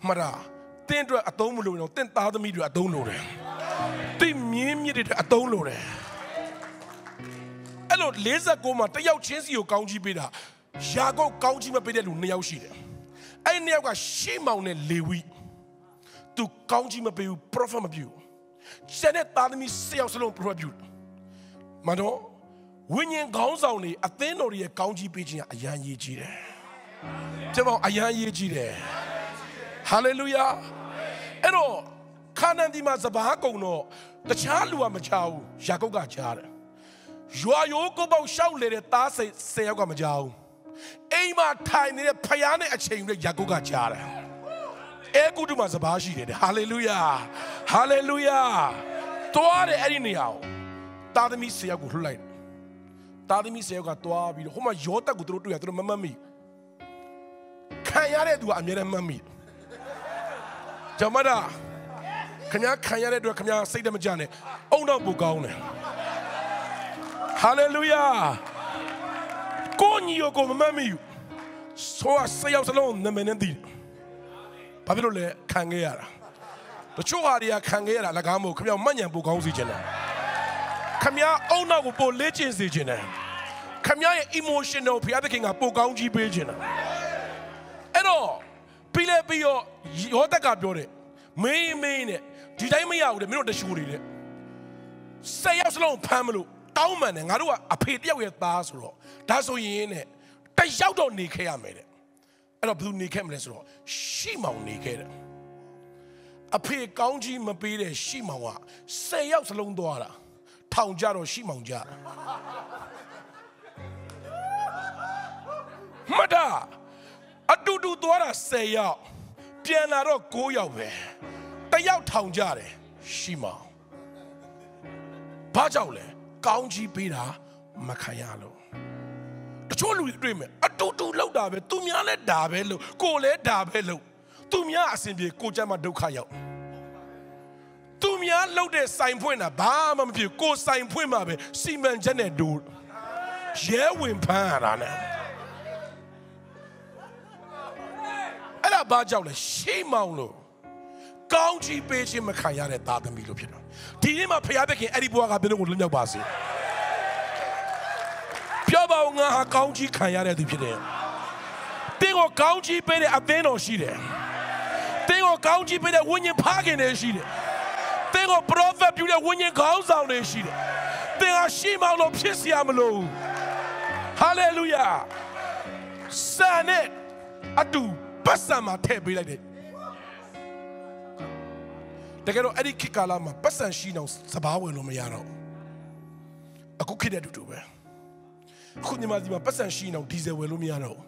မှတ်တာ တင်းအတွက်အသုံးမလို့တော့တင်းသားသမီးတွေအသုံးလို့တယ်တင်းမြင်းမြစ်တွေအတွက်အသုံးလို့တယ်အဲ့လို49မှာတစ်ယောက်ချင်းစီကိုကောင်းကြီးပေးတာယာကုပ်ကောင်းကြီးမပေးတဲ့လူနှစ်ယောက်ရှိတယ်အဲ့နှစ်ယောက်ကရှေးမောင်နဲ့လေဝိသူကောင်းကြီးမပေးဘူး prophet မပြုဘူးကျန်တဲ့သားသမီး၁၀ယောက်စလုံး prophet ပြုတယ်မတော်ဝိညာဉ်ခေါင်းဆောင်တွေအသင်းတော်တွေရဲ့ကောင်းကြီးပေးခြင်းကအရန်ရေးကြီးတယ်ကျွန်တော်အရန်ရေးကြီးတယ်ဟာလေလုယာ အဲ့တော့ခါနန်ဒီမှာစဘာကုံတော့တခြားလူကမချဘူးယာကုပ်ကချားတယ်ရွာရိုးကိုပေါက်ရှောက်လေတဲ့သားစိတ်ဆယ်ယောက်ကမချဘူးအိမ်မှာထိုင်နေတဲ့ဖယားနဲ့အချိန်တွေယာကုပ်ကချားတယ်အဲကုတုမှာစဘာရှိတယ်ဟာလေလုယာဟာလေလုယာတွားတယ်အဲ့ဒီနေရာကိုသားသမီးဆယ်ယောက်ကိုလှုပ်လိုက်တယ်သားသမီးဆယ်ယောက်ကတွားပြီးတော့ဟိုမှာယောတက်ကိုသူတို့တွေ့ရသူတို့မမတ်မိခံရတဲ့သူကအမြဲတမ်းမတ်မိ ဂျမဒါခင်ဗျားခံရတဲ့အတွက်ခင်ဗျားစိတ်တမကြနဲ့အုံတော့ပူကောင်းတယ်ဟာလေလုယာကိုညီယကိုမမတ်မိဘူးဆိုအဆယ်ယောက်စလုံးနမနေတည်ဘာဖြစ်လို့လဲခံခဲ့ရတာတချို့ဟာတွေကခံခဲ့ရတာ၎င်းမို့ခင်ဗျားမညံပူကောင်းစီခြင်းတယ်ခမည်းအုံနောက်ကိုပို့လေ့ကျင့်စေခြင်းတယ်ခမည်းရဲ့ emotional ဖျားသခင်ကပိုကောင်းကြီးပေးခြင်းတယ်အဲ့တော့ ပြီးလဲပြီးတော့ယောသက်ကပြောတယ်မင်းမင်းနဲ့ဒီတိုင်းမရဘူးတဲ့မင်းတို့တရှူတွေတဲ့ဆက်ရောက်စလုံးဖမ်းမလို့တောင်းမှန်တယ်ငါတို့ကအဖေတယောက်ရဲ့သားဆိုတော့ဒါဆိုရင်တဲ့တယောက်တော့နေခဲ့ရမယ်တဲ့အဲ့တော့ဘယ်သူနေခဲ့မလဲဆိုတော့ရှီမောင်နေခဲ့တယ်အဖေကောင်းကြီးမပေးတဲ့ရှီမောင်ကဆယ်ယောက်စလုံးသွားတာထောင်ကြတော့ရှီမောင်ကြတာမတာ အတူတူသွားတာဆယ်ယောက်ပြန်လာတော့9ယောက်ပဲတယောက်ထောင်ကြတယ်ရှီမောင်ဘာကြောင့်လဲကောင်းကြီးပေးတာမခံရလို့တချို့လူတွေတွေ့မယ်အတူတူလောက်တာပဲသူများလည်းဒါပဲလို့ကိုယ်လည်းဒါပဲလို့သူများအစဉ်ပြေကိုကြမ်းမှဒုက္ခရောက်သူများလှုပ်တဲ့ဆိုင်ဖွင့်တာဘာမှမဖြစ်ကိုဆိုင်ဖွင့်မှာပဲစီမံချက်နဲ့ဒူရဲဝင်ဖမ်းရတာနဲ့ ဘာကြောင့်လဲရှေးမောင်လို့ကောင်းချီးပေးခြင်းမခံရတဲ့သားသမီးလို့ဖြစ်တော့ဒီနေ့မှာဖခင်သခင်အဲ့ဒီဘဝကဘယ်လိုကိုလွတ်မြောက်ပါစေပြောပါဦးငါဟာကောင်းချီးခံရတဲ့သူဖြစ်တယ်တင်းကိုကောင်းချီးပေးတဲ့အသင်းတော်ရှိတယ်တင်းကိုကောင်းချီးပေးတဲ့ဝိညာဉ်ဖခင်တွေရှိတယ်တင်းကို prophet ပြုတဲ့ဝိညာဉ်ခေါင်းဆောင်တွေရှိတယ်တင်းဟာရှေးမောင်လို့ဖြစ်เสียမလို့ hallelujah စံနဲ့အတူ ပတ်စံမှာထည့်ပေးလိုက်တယ်တကယ်တော့အဲ့ဒီခေတ်ကာလမှာပတ်စံရှိအောင်စဘာဝယ်လို့မရတော့အခုခေတ်တဲ့တူတူပဲအခုညီမဒီမှာပတ်စံရှိအောင်ဒီဇယ်ဝယ်လို့မရတော့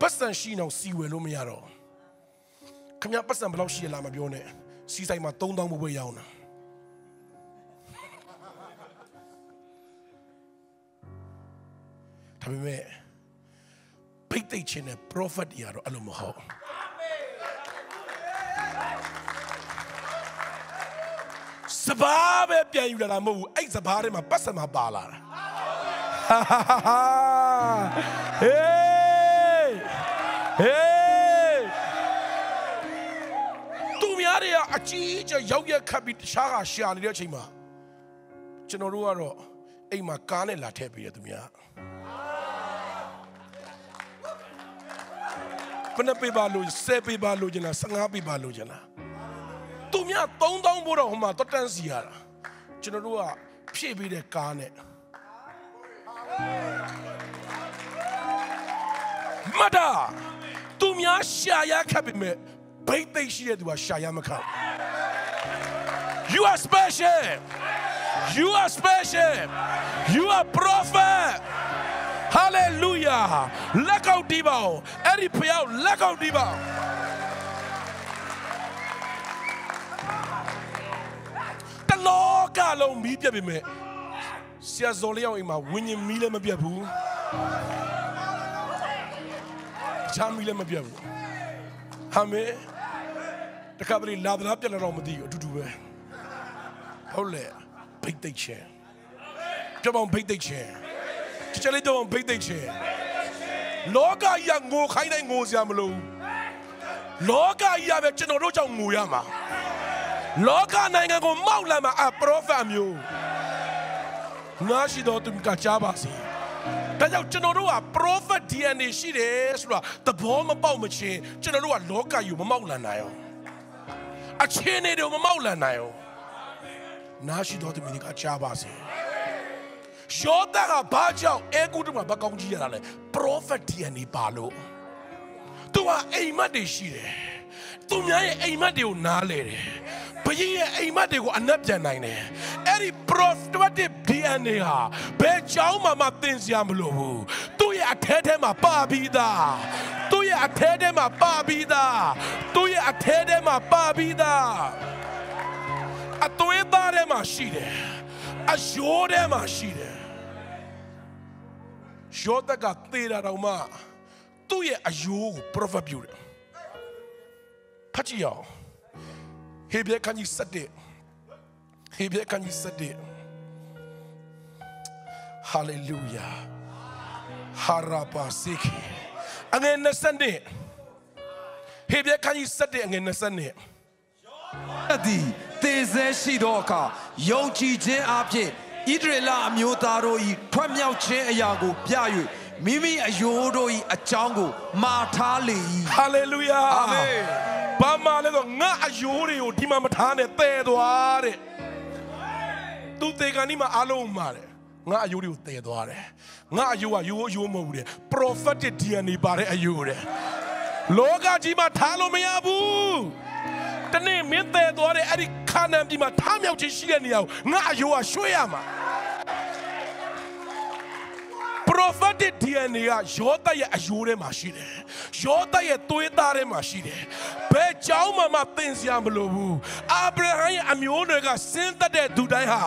ပတ်စံရှိအောင်စီဝယ်လို့မရတော့ခမရပတ်စံဘယ်လောက်ရှိရလားမပြောနဲ့စီဆိုင်မှာ3000ဘွယ်ရောင်းတာဒါပေမဲ့ ပိတ်သိမ့်ခြင်းနဲ့ prophet တွေကတော့အဲ့လိုမဟုတ်စဘာပဲပြန်ယူလာတာမဟုတ်ဘူးအဲ့စဘာထဲမှာပတ်စံမှာပါလာတာဟေးဟေးသူများတွေကအကြီးအကျယ်ရောက်ရက်ခတ်ပြီးတခြားကရှာနေတဲ့အချိန်မှာကျွန်တော်တို့ကတော့အိမ်မှာကားနဲ့လာထည့်ပေးတယ်သူများ ဘယ်နှပေးပါလို့10ပေးပါလို့ကျင်လား15ပေးပါလို့ကျင်လားသူများ3000ဘိုးတော့ဟိုမှာတက်တန်းစီရတာကျွန်တော်တို့ကဖြည့်ပေးတဲ့ကားနဲ့မတာသူများရှာရခတ်ပြီမဲ့ဘိတ်သိက်ရှိတဲ့သူကရှာရမခတ် You are special You are special You are prophet Hallelujah လက်ကောက်တီးပါဦးအဲ့ဒီဖျောက်လက်ကောက်တီးပါဦးတလောကလုံးမီးပြတ်ပြီမဲ့ဆရာဇော်လေးအောင်အိမ်မှာဝင်းရင်မီးလည်းမပြတ်ဘူးချမ်းမီးလည်းမပြတ်ဘူးအာမင် တခါပရိလာသလားပြတ်လာတော့မသိဘူးအတူတူပဲဟုတ်လေဘိတ်သိက်ချင်ပြောပါဦးဘိတ်သိက်ချင်ချစ်ချလေးတော့ဘိတ်သိက်ချင်လောကကြီးကငိုခိုင်းတိုင်းငိုစရာမလိုဘူးလောကကြီးကပဲကျွန်တော်တို့ကြောင့်ငိုရမှာလောကနိုင်ငံကိုမောက်လာမှာအပရောဖက်မျိုးငါရှိတော်သူကကြားပါစေဒါကြောင့်ကျွန်တော်တို့က prophet DNA ရှိတယ်ဆိုတာသဘောမပေါက်မချင်းကျွန်တော်တို့ကလောကယူမမောက်လန်နိုင်အောင်အချင်းတွေမမောက်လန်နိုင်အောင်နာရှိတော်သူကကြားပါစေ ယောသကဘာကြောင့်အဲကုတုမှာဘကောင်းကြီးရတာလဲ prophet DNA ပါလို့သူကအိမ်မက်တွေရှိတယ်သူများရဲ့အိမ်မက်တွေကိုနားလဲတယ်ဘုရင်ရဲ့အိမ်မက်တွေကိုအနက်ပြန်နိုင်တယ်အဲ့ဒီ prophetic DNA ဟာဘယ်ကြောင်းမှမသင်စရာမလိုဘူးသူ့ရဲ့အထဲထဲမှာပါပြီးသားသူ့ရဲ့အထဲထဲမှာပါပြီးသားသူ့ရဲ့အထဲထဲမှာပါပြီးသားအသွေးသားထဲမှာရှိတယ် အယိုးထဲမှာရှိတယ်ယောသက်ကသေတာတော့မှသူ့ရဲ့အယိုးကို prophet ပြုတယ်ဖတ်ကြည့်အောင်ဟေဘရဲ သည်သေဆဲရှိသောအခါယုံကြည်ခြင်းအပြင်ဣဒရေလအမျိုးသားတို့၏ထွက်မြောက်ခြင်းအရာကိုပြ၍မိမိအယိုးတို့၏အကြောင်းကိုမှားထားလေ၏ဟာလေလုယာအာမင်ဘာမှလဲဆိုငါအယိုးတွေကိုဒီမှာမထားနဲ့တည်သွားတဲ့သူတေကန်ဒီမှာအလုံးမှာတယ်ငါအယိုးတွေကိုတည်သွားတယ်ငါအယိုးကယိုးအယိုးမဟုတ်ဘူးတဲ့ prophetic DNA ပါတဲ့အယိုးတဲ့လောကကြီးမှာထားလို့မရဘူး တနေ့မင်းတည်သွားတဲ့အဲ့ဒီခါနန်ပြည်မှာထားမြောက်ခြင်းရှိတဲ့နေရာကိုငါအယိုးကရွှေ့ရမှာ prophetic DNA ကယောသရဲ့အယိုးထဲမှာရှိတယ်။ယောသရဲ့သွေးသားထဲမှာရှိတယ်။ဘယ်ကြောင်းမှမသင်စရာမလိုဘူး။အာဗြဟံရဲ့အမျိုးတွေကစင်းသက်တဲ့သူတိုင်းဟာ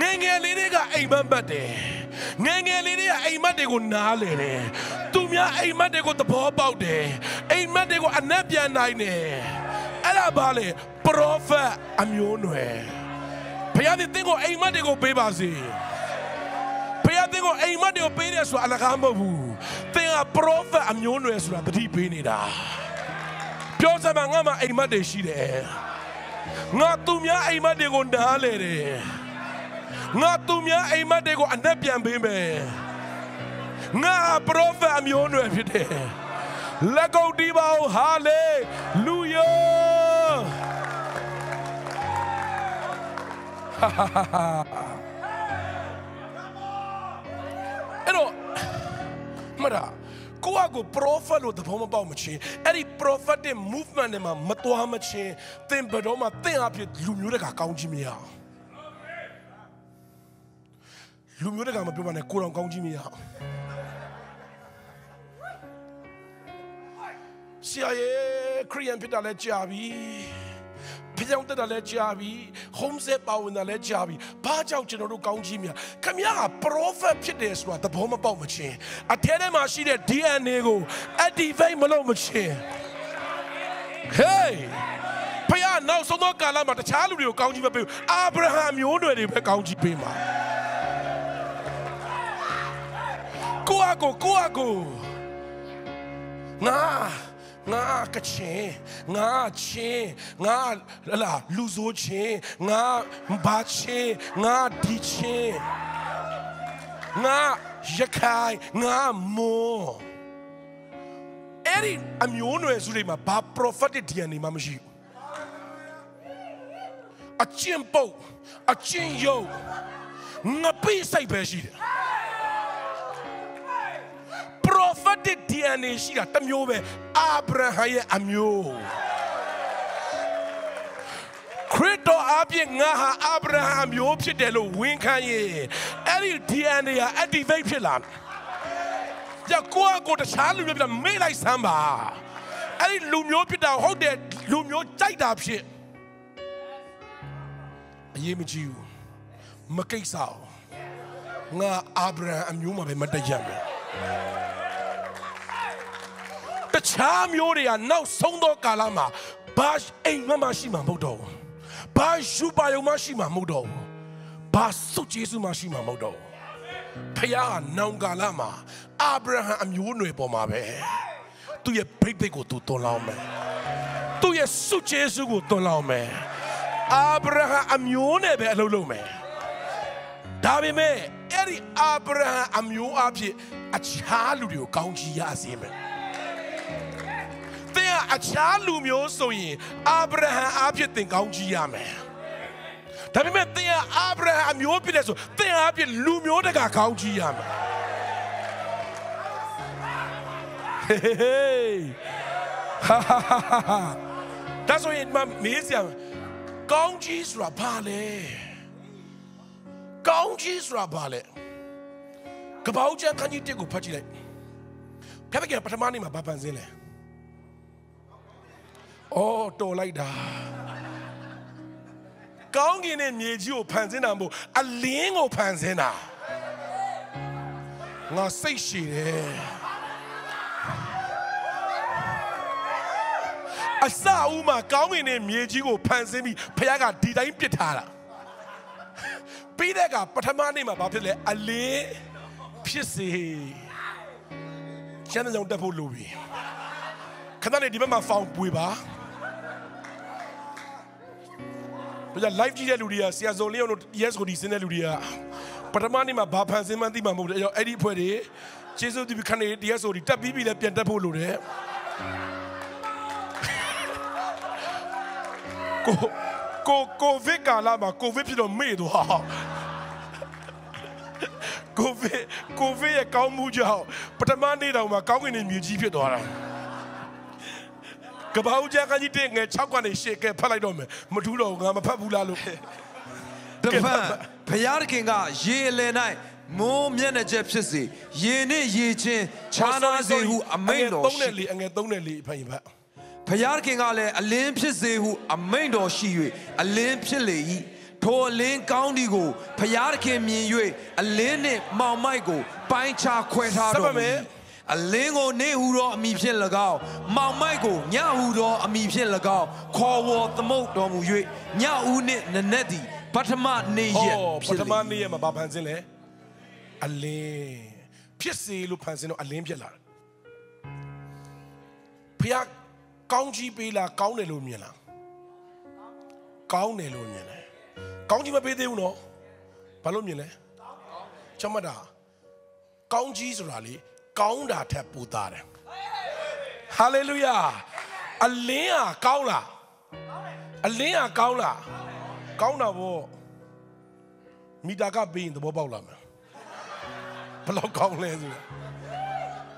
ငယ်ငယ်လေးတွေကအိမ်မက်ပတ်တယ်။ငယ်ငယ်လေးတွေကအိမ်မက်တွေကိုနားလေတယ်။သူများအိမ်မက်တွေကိုသဘောပေါက်တယ်။အိမ်မက်တွေကိုအနက်ပြန်နိုင်တယ်။အဲ့ဒါဘာလဲ prophet အမျိုးနွယ်။ဘုရားသခင်ကိုအိမ်မက်တွေကိုပေးပါစေ။ဘုရားသင်ကိုအိမ်မက်တွေကိုပေးတယ်ဆိုတာအလကားမဟုတ်ဘူးသင်က prophet အမျိုးနွယ်ဆိုတာတတိပေးနေတာပြောစမ်းပါငါမှအိမ်မက်တွေရှိတယ်ငါသူများအိမ်မက်တွေကိုနားလေတယ် ငါသူများအိမ်မက်တွေကိုအနက်ပြန်ပေးမယ်ငါ prophet အမျိုးနွယ်ဖြစ်တယ်လက်ကုပ်တီးပါဦးဟာလေလုယာအဲ့တော့မရကိုယ့်အကို prophet လို့သဘောမပေါက်မချင်းအဲ့ဒီ prophetic movement တွေမှာမသွားမချင်းသင်ဘယ်တော့မှသင်အဖြစ်လူမျိုးတကာကောင်းကြီးမရအောင် လူမျိုးတကာမပြောပါနဲ့ကိုယ်တော်ကောင်းကြီးမရအောင်ဆရာရဲ့ခရိယန်ဖြစ်တာလဲကြာပြီပြောင်းတက်တာလဲကြာပြီ home set ပါဝင်တာလဲကြာပြီဘာကြောင့်ကျွန်တော်တို့ကောင်းကြီးများခမရက prophet ဖြစ်တယ်ဆိုတာသဘောမပေါက်မချင်းအထဲထဲမှာရှိတဲ့ DNA ကို activate မလုပ်မချင်း hey ဖခင်နောက်ဆုံးသောကာလမှာတခြားလူတွေကိုကောင်းကြီးမပေးဘူးအာဗြဟံမျိုးနွယ်တွေပဲကောင်းကြီးပေးမှာ ကိုအကိုကိုအကိုငါငါကချင်းငါချင်းငါလာလူဆိုးချင်းငါဘာချင်းငါဒီချင်းငါရခိုင်ငါမောအဲ့ဒီအမျိုးနွယ်စုတွေမှာဘာ prophetic DNA မှမရှိဘူးအကျင့်ပုတ်အကျင့်ယုတ်ငပိစိတ်ပဲရှိတယ် prophetic DNA ရှိတာတစ်မျိုးပဲအာဗြဟံရဲ့အမျိုးခရစ်တော်အပြင်ငါဟာအာဗြဟံအမျိုးဖြစ်တယ်လို့ဝန်ခံရင်အဲ့ဒီ DNA က activate ဖြစ်လာကြကိုယ့်ကိုယ်တခြားလူမျိုးပြမေ့လိုက်စမ်းပါအဲ့ဒီလူမျိုးဖြစ်တာဟုတ်တယ်လူမျိုးကြိုက်တာဖြစ်အရေးမကြီးဘူးမကိစ္စဘူးငါအာဗြဟံအမျိုးမှာပဲမတည့်ရမယ်တ ခြားမျိုးတွေကနောက်ဆုံးသောကာလမှာဘာအိမ်မမရှိမှာမဟုတ်တော့ဘူးဘာယူပါယုံမရှိမှာမဟုတ်တော့ဘူးဘာစုကျေးဇူးမရှိမှာမဟုတ်တော့ဘူးဖခင်ကနောင်ကာလမှာအာဗြဟံအမျိုးနွယ်ပေါ်မှာပဲသူ့ရဲ့ဘိတ်ဘိတ်ကိုသူတွန်းလောင်းမယ်သူ့ရဲ့စုကျေးဇူးကိုတွန်းလောင်းမယ်အာဗြဟံအမျိုးနဲ့ပဲအလုပ်လုပ်မယ်ဒါပေမဲ့အဲ့ဒီအာဗြဟံအမျိုးအဖြစ်အခြားလူတွေကိုကောင်းချီးရစေမယ် သင်ကအခြားလူမျိုးဆိုရင်အာဗြဟံအဖြစ်သင်ကောင်းချီးရမယ်ဒါပေမဲ့သင်ကအာဗြဟံအမျိုးဖြစ်တဲ့ဆိုသင်အဖြစ်လူမျိုးတကာကောင်းချီးရမယ်ဟေးဟေးဟာဟာဟာဟာဒါဆိုရင်မမေးစရာကောင်းကြီးဆိုတာဘာလဲကောင်းကြီးဆိုတာဘာလဲကပောက်ကျန်ခန်းကြီးတစ်ကိုဖတ်ကြည့်လိုက်ဖျက်ပကပထမနေ့မှာဘာပန်စင်းလဲ အော်တော်လိုက်တာကောင်းကင်နဲ့မြေကြီးကိုဖန်ဆင်းတာမဟုတ်အလင်းကိုဖန်ဆင်းတာငါစိတ်ရှည်တယ်အစအဦးမှာကောင်းကင်နဲ့မြေကြီးကိုဖန်ဆင်းပြီးဖခင်ကဒီတိုင်းပြစ်ထားတာပြီးတဲ့ကပထမနေ့မှာဘာဖြစ်လဲအလင်းဖြစ်စေကျန်တဲ့ကြောင့်တက်ဖို့လိုပြီခဏနေဒီဘက်မှာဖောင်ပွေပါ ဘယ်ကြ live ကြည့်တဲ့လူတွေကဆရာဇုံလေးအောင်တို့ yes ကိုဒီစင်းတဲ့လူတွေကပထမနေ့မှာဘာဖန်ဆင်းမှန်းသိမှာမဟုတ်ဘူးအဲ့တော့အဲ့ဒီအဖွဲ့တွေကျေးဇူးပြုခဏနေ yes ကိုဒီတက်ပြီးပြီလဲပြန်တက်ဖို့လိုတယ်ကိုကိုကိုဗစ်ကာလာမှာကိုဗစ်ဖြစ်တော့မေ့သွားကိုဗစ်ကိုဗစ်ရဲ့ကောင်းမှုကြောင့်ပထမနေ့တောင်မှာကောင်းကင်နဲ့မြေကြီးဖြစ်သွားတာ ကပောက်ကြကကြီးတဲ့ငယ်6ကနေရှေ့ကဲဖတ်လိုက်တော့မယ်မထူးတော့ဘူးငါမဖတ်ဘူးလားလို့တဖန်ဘုရားသခင်ကရေအလယ်၌မိုးမျက်နှာချက်ဖြစ်စေရေနှင့်ရေချင်းခြားနာစေဟုအမိန့်တော်သုံးရှိနဲ့လေအငယ်သုံးနဲ့လေဖတ်ရင်ဖတ်ဘုရားသခင်ကလည်းအလင်းဖြစ်စေဟုအမိန့်တော်ရှိ၍အလင်းဖြစ်လေ၏ထိုအလင်းကောင်းဒီကိုဘုရားသခင်မြင်၍အလင်းနှင့်မောင်မိုက်ကိုပိုင်းခြားခွဲထားတော်မူ၏ အလင်းကိုနေဟုသောအမိဖြင့်၎င်းမောင်မိုက်ကိုညဟုသောအမိဖြင့်၎င်းခေါ်ဝေါ်သမုတ်တော်မူ၍ညဦးနှင့်နနက်သည်ပထမနေ့ရက်ဟောပဖြစ်ထလေမ၏နေ့ရမှာဘာဖန်ဆင်းလဲအလင်းဖြစ်စေလို့ဖန်ဆင်းတော့အလင်းဖြစ်လာတယ်ဖះကောင်းကြီးပေးလားကောင်းတယ်လို့မြင်လားကောင်းတယ်လို့မြင်တယ်ကောင်းကြီးမပေးသေးဘူးနော်ဘာလို့မြင်လဲချမတ်တာကောင်းကြီးဆိုတာလေ ကောင်းတာထက်ပိုသားတယ်ဟာလေလုယာအလင်းဟာကောင်းလားအလင်းဟာကောင်းလားကောင်းတာဗောမီတာကပေးရင်သဘောပေါက်လာမယ်ဘယ်လောက်ကောင်းလဲဆိုတာ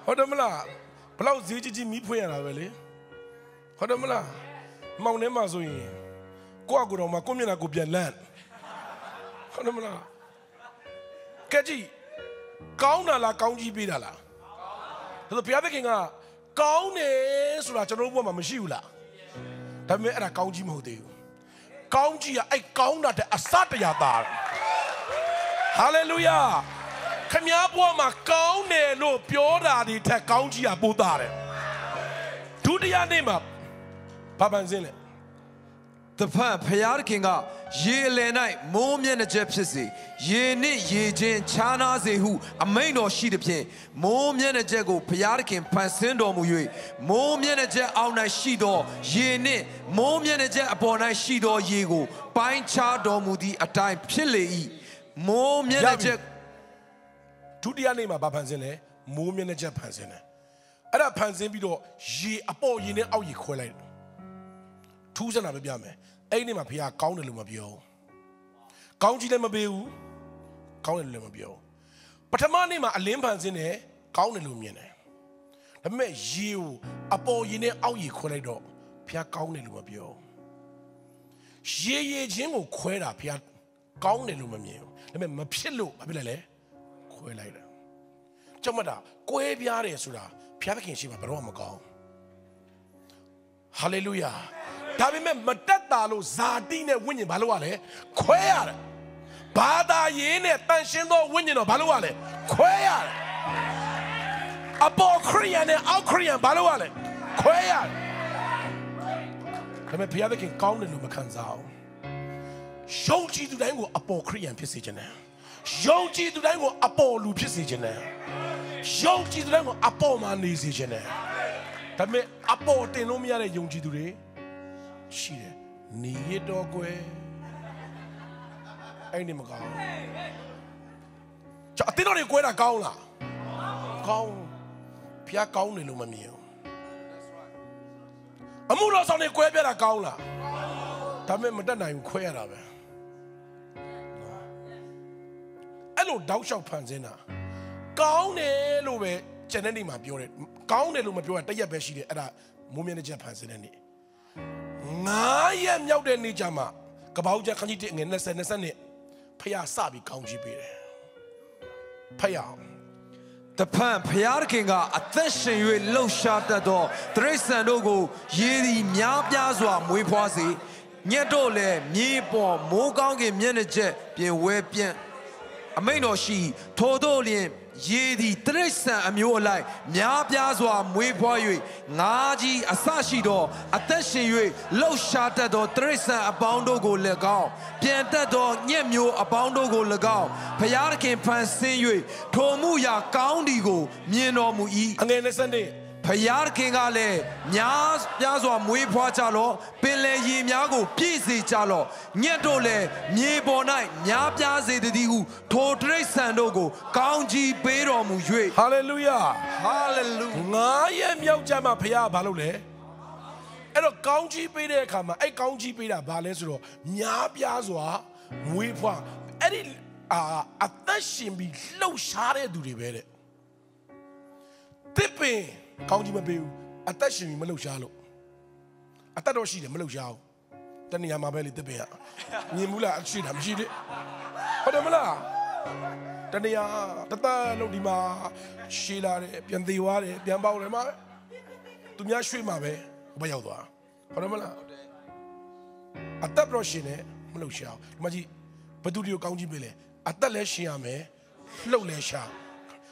ဟုတ်တယ်မလားဘယ်လောက်ဈေးကြီးကြီးမီးဖွင့်ရတာပဲလေဟုတ်တယ်မလားမောင်ထဲမှာဆိုရင်ကိုယ့်အကူတော်မှာကိုယ့်မျက်နှာကိုပြန်လန့်ဟုတ်တယ်မလားကဲကြည့်ကောင်းတာလားကောင်းကြီးပေးတာလား ဒါဆိုဘုရားသခင်ကကောင်းတယ်ဆိုတာကျွန်တော်တို့ဘုရားမှာမရှိဘူးလားဒါပေမဲ့အဲ့ဒါကောင်းကြီးမဟုတ်သေးဘူးကောင်းကြီးကအဲ့ကောင်းတာတဲ့အစတရားသားတယ်ဟာလေလုယာခမည်းဘွားမှာကောင်းတယ်လို့ပြောတာဒီထက်ကောင်းကြီးอ่ะပို့တာတယ်ဒုတိယနေ့မှာဘာပန်စင်းလဲ တဖန်ဖျားသခင်ကရေအလယ်၌မိုးမျက်နှာချက်ဖြစ်စေရေနှင့်ရေချင်းခြားနာစေဟုအမိန့်တော်ရှိသည်ဖြင့်မိုးမျက်နှာချက်ကိုဖျားသခင်ဖန်ဆင်းတော်မူ၍မိုးမျက်နှာချက်အောက်၌ရှိသောရေနှင့်မိုးမျက်နှာချက်အပေါ်၌ရှိသောရေကို ပိုင်းခြားတော်မူသည့်အတိုင်းဖြစ်လေ၏မိုးမျက်နှာချက်ဒုတိယနေ့မှာဘာပန်စင်းလဲမိုးမျက်နှာချက်ဖန်ဆင်းတယ်အဲ့ဒါဖန်ဆင်းပြီးတော့ရေအပေါ်ရေနဲ့အောက်ရေခွဲလိုက်တယ်ထူးဆန်းတာပဲပြမယ် အဲ့ဒီနေ့မှာဖခင်ကောင်းတယ်လို့မပြောဘူးကောင်းကြီးလည်းမပေးဘူးကောင်းတယ်လို့လည်းမပြောဘူးပထမနေ့မှာအလင်းဖန်ဆင်းတယ်ကောင်းတယ်လို့မြင်တယ်ဒါပေမဲ့ရေကိုအပေါ်ရေနဲ့အောက်ရေခွဲလိုက်တော့ဖခင်ကောင်းတယ်လို့မပြောဘူးရေရေချင်းကိုခွဲတာဖခင်ကောင်းတယ်လို့မမြင်ဘူးဒါပေမဲ့မဖြစ်လို့ဘာဖြစ်လဲလဲခွဲလိုက်တာကြောက်မတာကွဲပြားတယ်ဆိုတာဖခင်သခင်ရှိမှဘယ်တော့မှမကောင်းဟာလေလုယာ ဒါပေမဲ့မတက်တာလို့ဇာတိနဲ့ဝိညာဉ်ဘာလို့ရလဲခွဲရတယ်ဘာသာရေးနဲ့တန်ရှင်းသောဝိညာဉ်တော့ဘာလို့ရလဲခွဲရတယ်အပေါ်ခရိယန်နဲ့အောက်ခရိယန်ဘာလို့ရလဲခွဲရတယ်ဒါပေမဲ့ဘုရားသခင်ကောင်းတယ်လို့မခံစားအောင်ယုံကြည်သူတိုင်းကိုအပေါ်ခရိယန်ဖြစ်စေခြင်းနဲ့ယုံကြည်သူတိုင်းကိုအပေါ်လူဖြစ်စေခြင်းနဲ့ယုံကြည်သူတိုင်းကိုအပေါ်မှာနေစေခြင်းနဲ့ဒါပေမဲ့အပေါ်တင်လို့မရတဲ့ယုံကြည်သူတွေ ရှိတယ်နေရတော့ကွယ်အဲ့ဒီမကောင်းကျွန်တော်အတင်းတော်တွေကွဲတာကောင်းလားကောင်းဖျားကောင်းတယ်လို့မမြင်ဘူးအမှုတော်ဆောင်တွေကွဲပြတာကောင်းလားဒါပေမဲ့မတက်နိုင်ဘူးခွဲရတာပဲအဲ့လိုတောက်လျှောက်ဖန်ဆင်းတာကောင်းတယ်လို့ပဲကျန်တဲ့နေ့မှာပြောတယ်ကောင်းတယ်လို့မပြောတာတရက်ပဲရှိတယ်အဲ့ဒါမိုးမြင့်တဲ့ချက်ဖန်ဆင်းတဲ့နေ့ ငါးရက်မြောက်တဲ့နေ့ကျမှကပောက်ချက်ခန်းကြီးတစ်ငယ်20 20နှစ်ဖះစပြီးကောင်းကြီးပေးတယ်ဖះတဖန်ဖျားခင်ကအသက်ရှင်၍လှုပ်ရှားတတ်သောတရိษံတို့ကိုရေသည်များပြားစွာမွေးဖွားစေညက်တို့လည်းမြေပေါ်မိုးကောင်းကင်မျက်နှာချက်ပြင်ဝဲပြန့်အမိန်တော်ရှိထိုတို့လျင် ရေသည်တရိษံအမျိုးအလိုက်များပြားစွာမွေးဖွား၍ငါးကြီးအစရှိသောအသက်ရှင်၍လှုပ်ရှားတတ်သောတရိษံအပေါင်းတို့ကိုလည်းကောင်းပြန်တတ်သောညက်မျိုးအပေါင်းတို့ကိုလည်းကောင်းဖျားခင်ဖန်ဆင်း၍ထိုမှုရာကောင်းဒီကိုမြင်တော်မူ၏အငယ်20နှစ် ဖယားခင်ကလည်းများပြားစွာမွေးဖွားကြလော့ပင်လေရေများကို ပြည့်စေကြလော့ညက်တို့လည်းမြေပေါ်၌များပြားစေတည်းဟုထိုတရိษံတို့ကို ကောင်းကြီးပေးတော်မူဟာလေလုယာ၍ဟာလေလုယာငါးရက်မြောက်ကြမှာဖះကဘာလုပ်လဲအဲ့တော့ကောင်းကြီးပေးတဲ့အခါမှာအဲ့ကောင်းကြီးပေးတာဘာလဲဆိုတော့များပြားစွာမွေးဖွားအဲ့ဒီအာအသက်ရှင်ပြီးလှုပ်ရှားတဲ့သူတွေပဲတဲ့တစ်ပင် ကောင်းကြီးမပေးဘူးအသက်ရှင်ပြီးမလှုပ်ရှားလို့အသက်တော့ရှိတယ်မလှုပ်ရှားဘူးတနေရာမှာပဲလေတစ်ပင်ကမြင်ဘူးလားရှိတာမရှိလေဟုတ်တယ်မလားတနေရာတသက်လုံးဒီမှာရှည်လာတယ်ပြန်သေးသွားတယ်ပြန်ပေါက်တယ်မှာပဲသူများရွှေ့မှာပဲဘယ်ရောက်သွားဟုတ်တယ်မလားအသက်တော့ရှင်တယ်မလှုပ်ရှားဘူးဒီမှာကြည့်ဘသူတွေကိုကောင်းကြည့်ပေးလေအသက်လည်းရှင်ရမယ်လှုပ်လည်းရှား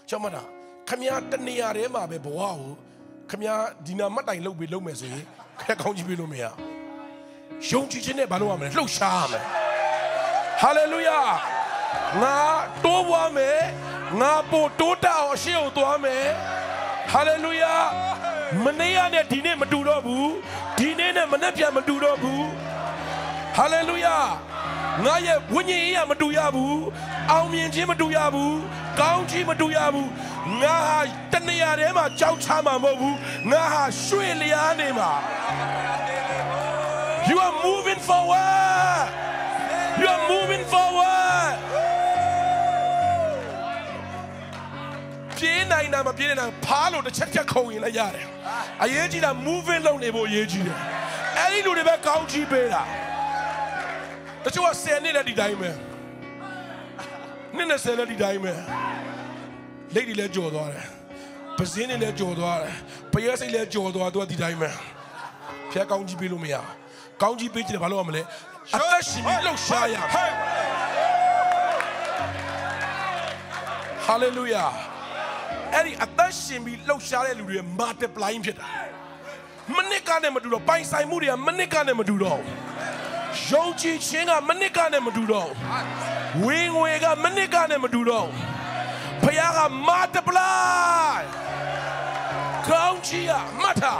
ကျောင်းမတာခ မည်းတနေရာထဲမှာပဲဘဝကိုခမည်းဒီနာမတ်တိုင်လှုပ်ပြီးလှုပ်မယ်ဆိုရင်ခက်ကောင်းကြည့်ပေးလို့မရယုံကြည်ခြင်းနဲ့ဘာလို့ရမလဲလှုပ်ရှားရမယ်ဟာလေလုယာငါတိုးပွားမယ်ငါပို့တိုးတက်အောင်အရှိကိုသွားမယ်ဟာလေလုယာမနေ့ကနဲ့ဒီနေ့မတူတော့ဘူးဒီနေ့နဲ့မနေ့ပြန်မတူတော့ဘူးဟာလေလုယာ ငါရဲ့ဝိညာဉ်ရေးရမတူရဘူးအောင်မြင်ခြင်းမတူရဘူးကောင်းချီးမတူရဘူးငါဟာတနေရာထဲမှာကြောက်ချမှာမဟုတ်ဘူးငါဟာရွှေလျားနေမှာ You are moving forward. You are moving forward. ပြေးနိုင်တာမပြေးနိုင်တာဖားလို့တစ်ချက်ချက်ခုံရင်လည်းရတယ်။အရေးကြီးတာ moving လုပ်နေဖို့အရေးကြီးတယ်။အဲ့ဒီလူတွေပဲကောင်းချီးပေးတာ။ တချို့က10နှစ်လည်းဒီတိုင်းပဲ။နှစ်နဲ့10လည်းဒီတိုင်းပဲ။လက်တွေလည်းကြော်သွားတယ်။ပဇင်းတွေလည်းကြော်သွားတယ်။ပရဲစိတ်လည်းကြော်သွားသူကဒီတိုင်းပဲ။ဖျက်ကောင်းကြီးပေးလို့မရဘူး။ကောင်းကြီးပေးချင်တယ်ဘာလို့ရမလဲ။အသက်ရှင်ပြီးလှုပ်ရှားရမယ်ဟာလေလုယာအဲ့ဒီအသက်ရှင်ပြီးလှုပ်ရှားတဲ့လူတွေ multiplying ဖြစ်တာမနစ်ကနဲ့မတူတော့ပိုင်ဆိုင်မှုတွေကမနစ်ကနဲ့မတူတော့ဘူး ယုံကြည်ခြင်းကမနစ်ကနဲ့မတူတော့ဘူးဝင်ငွေကမနစ်ကနဲ့မတူတော့ဘူးဖခင်က multiply ကောင်းချီးရမှတ်တာ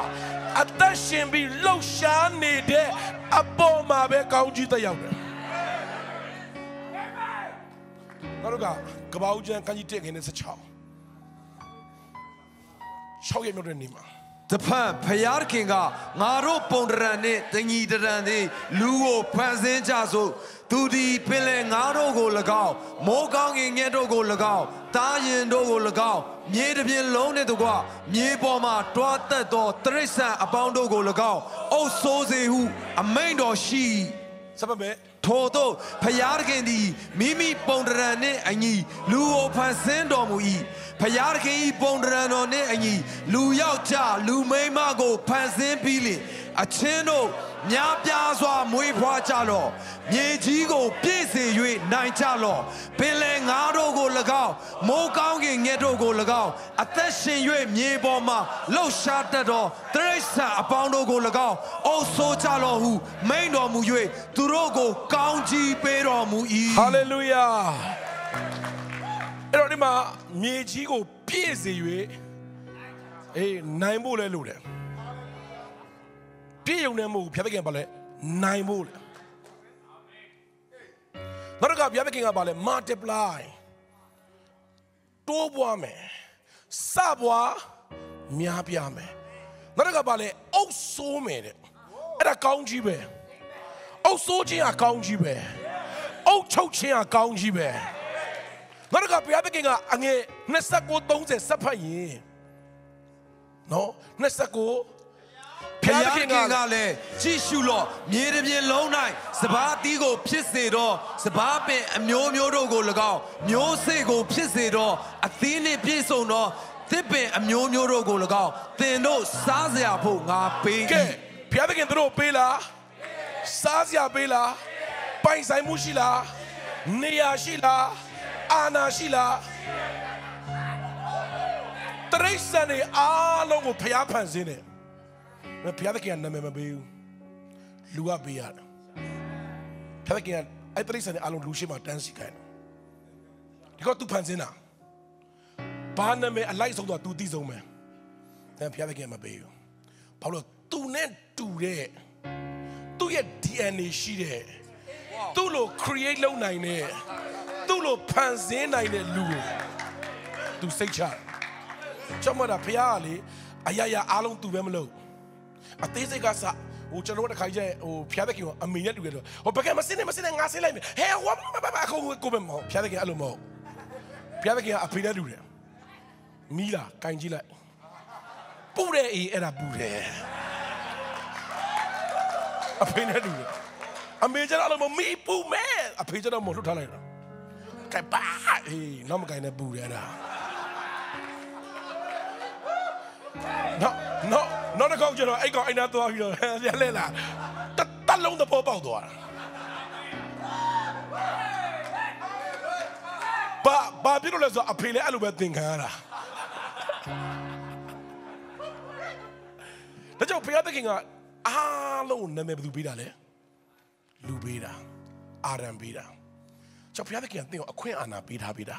အသက်ရှင်ပြီးလှုပ်ရှားနေတဲ့အပေါ်မှာပဲကောင်းချီးတက်ရောက်တယ်နောက်တော့ကကပ္ပဦးကျန်ကန်းကြီးတက်ငင်းနဲ့16 6ရက်မြောက်တဲ့နေ့မှာ တဖန်ဖယားခင်ကငါတို့ပုံတရံနှင့်တညီတရံသည်လူကိုဖန်ဆင်းကြစို့သူသည်ပင်လေငါတို့ကို၎င်းမိုးကောင်းကင်ငယ်တို့ကို၎င်းတားရင်တို့ကို၎င်းမြေတစ်ပြင်လုံးနှင့်တကွမြေပေါ်မှတွားသက်သောတရိษံအပေါင်းတို့ကို၎င်းအုပ်ဆိုးစေဟု အမိန်တော်ရှိစပမဲ့ ထို့သောဖယားခင်သည်မိမိပုံတရံနှင့်အညီလူကိုဖန်ဆင်းတော်မူ၏ဖယားခင်၏ပုံတရံတော်နှင့်အညီလူယောက်ျားလူမိန်းမကိုဖန်ဆင်းပြီးလျှင် အချင်းတို့များပြားစွာမွေးဖွားကြလော့မြေကြီးကို ပြည့်စေ၍နိုင်ကြလော့ပင်လယ်ငါးတို့ကို၎င်းမိုးကောင်းကင်ငှက်တို့ကို၎င်းအသက်ရှင်၍မြေပေါ်မှလှုပ်ရှားတတ်သောတရိษံအပေါင်းတို့ကို၎င်းအုပ်ဆိုးကြလော့ဟုမိန်တော်မူ၍သူတို့ကို ကောင်းကြီးပေးတော်မူ၏ဟာလေလုယာအဲ့တော့ဒီမှာမြေကြီးကို ပြည့်စေ၍အေးနိုင်ဖို့လဲလို့တယ် ပြည့်ုံနေမဟုတ်ဘူးဖျက်ပကင်ပါလဲနိုင်ဖို့လဲနောက်တစ်ခါဖျက်ပကင်ကပါလဲ multiply တိုးပွားမယ်စပွားများပြားမယ်နောက်တစ်ခါပါလေအုပ်ဆိုးမယ်တဲ့အဲ့ဒါကောင်းကြီးပဲအုပ်ဆိုးခြင်းကကောင်းကြီးပဲအုပ်ချုပ်ခြင်းကကောင်းကြီးပဲနောက်တစ်ခါဘုရားသခင်ကအငယ်29 30စက်ဖတ်ရင်နော်29 ဖျားခင်ကလည်းကြည့်ရှုလော့မြေတစ်ပြင်လုံး၌စပားတီးကိုဖြစ်စေတော့စပားပင်အမျိုးမျိုးတို့ကို၎င်းမျိုးစေ့ကိုဖြစ်စေတော့အသီးနှင့်ပြည့်စုံတော့သစ်ပင်အမျိုးမျိုးတို့ကို၎င်းသင်တို့စားစရာဖို့ငါပေးကဲ၏ဘုရားသခင်တို့ပေးလားစားစရာပေးလားပိုင်ဆိုင်မှုရှိလားနေရာရှိလားအာဏာရှိလားတရိษံတွေအားလုံးကိုဘုရားဖန်ဆင်းတယ် ဘုရားသခင်ကနာမည်မပေးဘူးလူကပေးရတယ်ဘုရားသခင်ကအဲ့တရိษံတွေအားလုံးလူရှိမှတန်းစီခိုင်းတယ်ဒီကသူဖန်ဆင်းတာဘာနာမည်အလိုက်ဆုံးတော့ तू သိဆုံးမယ်ဒါဘုရားသခင်မပေးဘူးဘာလို့သူနဲ့တူတဲ့သူ့ရဲ့ DNA ရှိတဲ့သူ့လို create လုပ်နိုင်တဲ့သူ့လိုဖန်ဆင်းနိုင်တဲ့လူကိုသူစိတ်ချတယ်ကျွန်မတို့ဖရားကလေအရာရာအားလုံးသူပဲမလုပ် အသေးစိတ်ကစဟိုကျွန်တော်တို့တစ်ခါကျရင်ဟိုဖျားတဲ့ခင်ကအမေနဲ့တူတယ်တော့ဟိုဘကမစင်းနေမစင်းနေငါဆင်းလိုက်မယ်ဟဲဝါဘာဘာအခုကိုပဲမဟုတ်ဖျားတဲ့ခင်အဲ့လိုမဟုတ်ဖျားတဲ့ခင်ကအဖေနဲ့တူတယ်မီးလာကင်ကြည့်လိုက်ပူတယ်အေးအဲ့ဒါပူတယ်အဖေနဲ့တူတယ်အမေကျတော့အဲ့လိုမမီးပူမဲအဖေကျတော့မလွတ်ထားလိုက်တာကဲပါအေးနောက်မကင်နဲ့ပူတယ်အဲ့ဒါ နော်နော်နော်တကောက်ကျတော့အဲ့ကောင်အိမ်သားသွားပြီးတော့ရလဲလာတတလုံးသဘောပေါက်သွားတာဘာဘာဖြစ်လို့လဲဆိုတော့အဖေလည်းအဲ့လိုပဲသင်ခံရတာဒါကြောင့်ဘုရားသခင်ကအားလုံးနာမည်ဘယ်သူပေးတာလဲလူပေးတာအာရန်ပေးတာကြောင့်ဘုရားသခင်ကသင်ကိုအခွင့်အာဏာပေးထားပေးတာ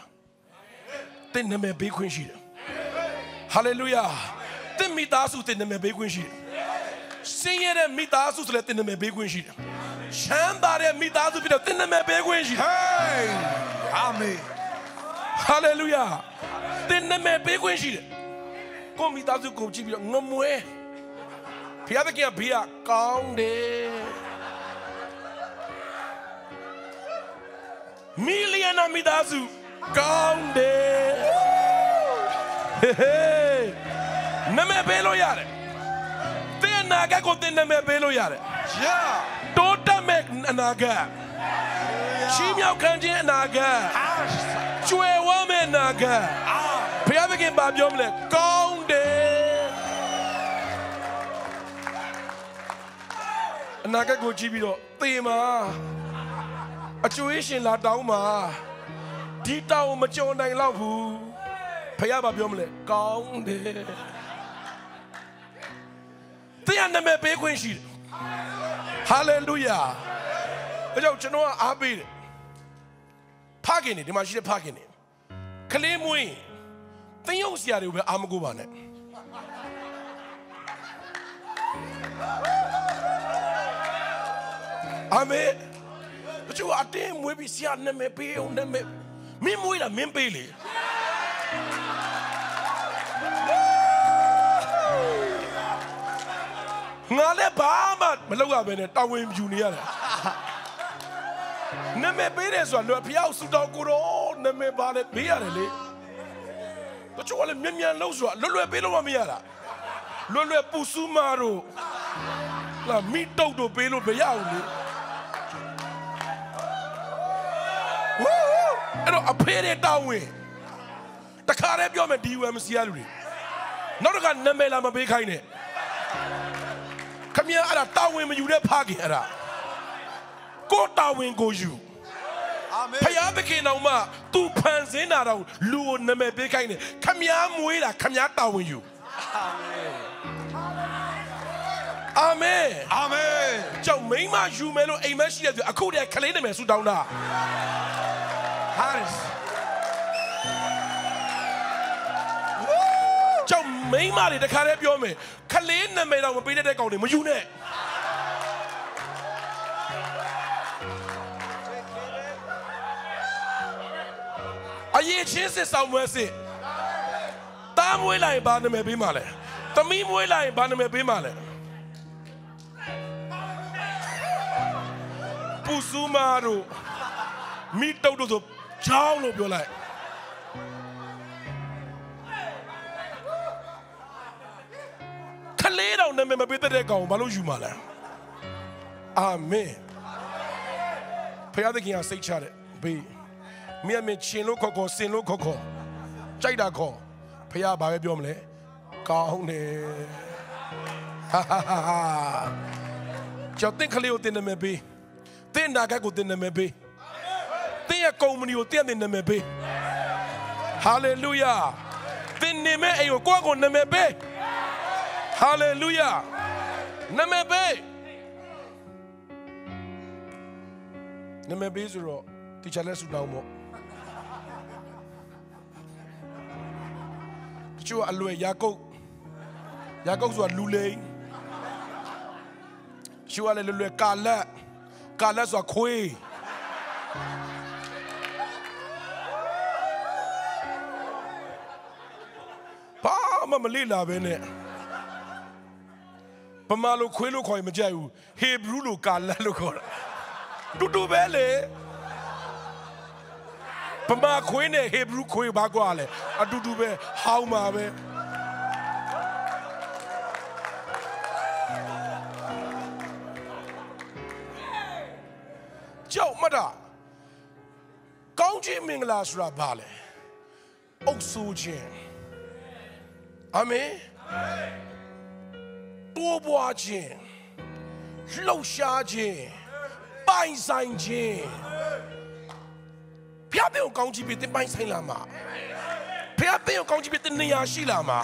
သင်နာမည်ပေးခွင့်ရှိတယ်ဟာလေလုယာ သင်မိသားစုသင်နာမည်ပေးခွင့်ရှိတယ်။စင်ရတဲ့မိသားစုဆိုလည်းသင်နာမည်ပေးခွင့်ရှိတယ်။ချမ်းသာတဲ့မိသားစုဖြစ်တော့သင်နာမည်ပေးခွင့်ရှိတယ် Hey! Amen. ။ဟာလေလုယာသင်နာမည်ပေးခွင့်ရှိတယ်။ကိုယ့်မိသားစုကိုကြည့်ပြီးတော့ငမွဲဖျားသခင်ကဘေးကကောင်းတယ်။မီလီယံနာမိသားစုကောင်းတယ်။ဟေးဟေး နာမည်ပေးလို့ရတယ်။သင်အနာဂတ်ကိုသင်နာမည်ပေးလို့ရတယ် Yeah. ။တိုးတက်မဲ့အနာဂတ်ချီးမြှောက်ခံခြင်းအနာဂတ်ကျွယ်ဝမဲ့အနာဂတ်ဘုရားသခင်ဘာပြောမလဲကောင်းတယ်အနာဂတ်ကိုကြည့်ပြီးတော့သေမှာအကျွေးရှင်လာတောင်းမှာဒီတောင်းမကြုံနိုင်တော့ဘူးဘုရားဘာပြောမလဲကောင်းတယ် တရားနာမည်ပေးခွင့်ရှိတယ်ဟာလေလုယာအဲကြောင့်ကျွန်တော်ကအားပေးတယ်ဖခင်နေဒီမှာရှိတဲ့ဖခင်နေကလေးမွေးသင်ရုပ်ဆရာတွေကိုပဲအားမကိုးပါနဲ့အာမင်တချို့အတင်းမွေးပြီးဆရာနာမည်ပေးအောင်နာမည်မင်းမွေးတာမင်းပေးလေ ငါလည်းဘာမှမလုပ်ရဘဲနဲ့တာဝန်ယူနေရတယ်နာမည်ပေးတယ်ဆိုတာတော့ဖျောက်စူတော်ကိုတော့နာမည်ပါလေပေးရတယ်လေတချို့ကလည်းမြန်မြန်လှုပ်ဆိုတာလွယ်လွယ်ပေးလို့မမရတာလွယ်လွယ်ပူစူးမာတို့လာမိတုတ်တို့ပေးလို့မရဘူးလေဝူးအဲ့တော့အဖေတွေတောင်းဝင်တခါတည်းပြောမယ် DUMC ရလူတွေနောက်တစ်ခါနာမည်လာမပေးခိုင်းနဲ့ ခမရအဲ့ဒါတာဝန်မယူတဲ့ဖခင်အဲ့ဒါကိုတာဝန်ကိုယူ Amen. ဖယားသခင်တော်မှ तू ဖန်ဆင်းတာတော့လူကိုနာမည်ပေးခိုင်းတယ်ခမရမွေးတာခမရတာဝန်ယူအာမင် Amen. ကြောင့်မိန်းမယူမယ်လို့အိမ်မက်ရှိတဲ့သူအခုတည်းခလေးနာမည်ဆူတောင်းတာ Harris. ကြောင့် မိန်းမတွေတခါတည်းပြောမယ်ခလေးနာမည်တော့မပေးတတ်တဲ့ကောင်တွေမယူနဲ့အရေးချင်းစစ်ဆောင်ပွဲစစ်တားမွေးလိုက်ဘာနာမည်ပေးမှလဲသမီးမွေးလိုက်ဘာနာမည်ပေးမှလဲပူစူမာတို့မိတုတ်တို့ဆိုချောင်းလို့ပြောလိုက် လေးတော်နာမည်မပေးတဲ့ကောင်ဘာလို့ယူမှာလဲအာမင်ဖခင်သခင်ကစိတ်ချတဲ့ဘေးမြတ်မြတ်ရှင်လို့ခေါ်ခေါ်စင်လို့ခေါ်ခေါ်ကြိုက်တာခေါ်ဖခင်ဘာပဲပြောမလဲကောင်းတယ်ဟာဟာဟာဟာကျော်တင်ခလေးကိုတင်နာမည်ပေးတင်နာကကိုတင်နာမည်ပေးတင်ရဲ့ကုမ္ပဏီကိုတင်တဲ့နာမည်ပေးဟာလေလုယာတင်နေမဲ့အိမ်ကိုကိုယ့်ကိုနာမည်ပေး ဟာလေလုယာနာမည်ပေးနာမည်ပေးဆိုတော့တီချာလက်ဆူတောင်းမို့တချို့ကအလွယ်ယာကုတ်ယာကုတ်ဆိုတာလူလိန်တချို့ကလည်းလွယ်လွယ်ကာလက်ကာလက်ဆိုတာခွေးဘာမှမလိလာပဲနဲ့ ပမာလိုခွေးလို့ခေါ်ရင်မကြိုက်ဘူးဟေဘရူးလိုကာလက်လို့ခေါ်တာတူတူပဲလေပမာခွေးနဲ့ဟေဘရူးခွေးဘာကွာလဲအတူတူပဲဟောင်းမှာပဲကြောက်မတာကောင်းခြင်းမင်္ဂလာဆိုတာဘာလဲအုပ်ဆိုးခြင်းအာမင် တိုးပွားခြင်းလှုပ်ရှားခြင်းပိုင်ဆိုင်ခြင်းဖျားတဲ့ကိုကောင်းကြည့်ပြီးတင်ပိုင်ဆိုင်လာမှာဖျားတဲ့ကိုကောင်းကြည့်ပြီးတင်နေရာရှိလာမှာ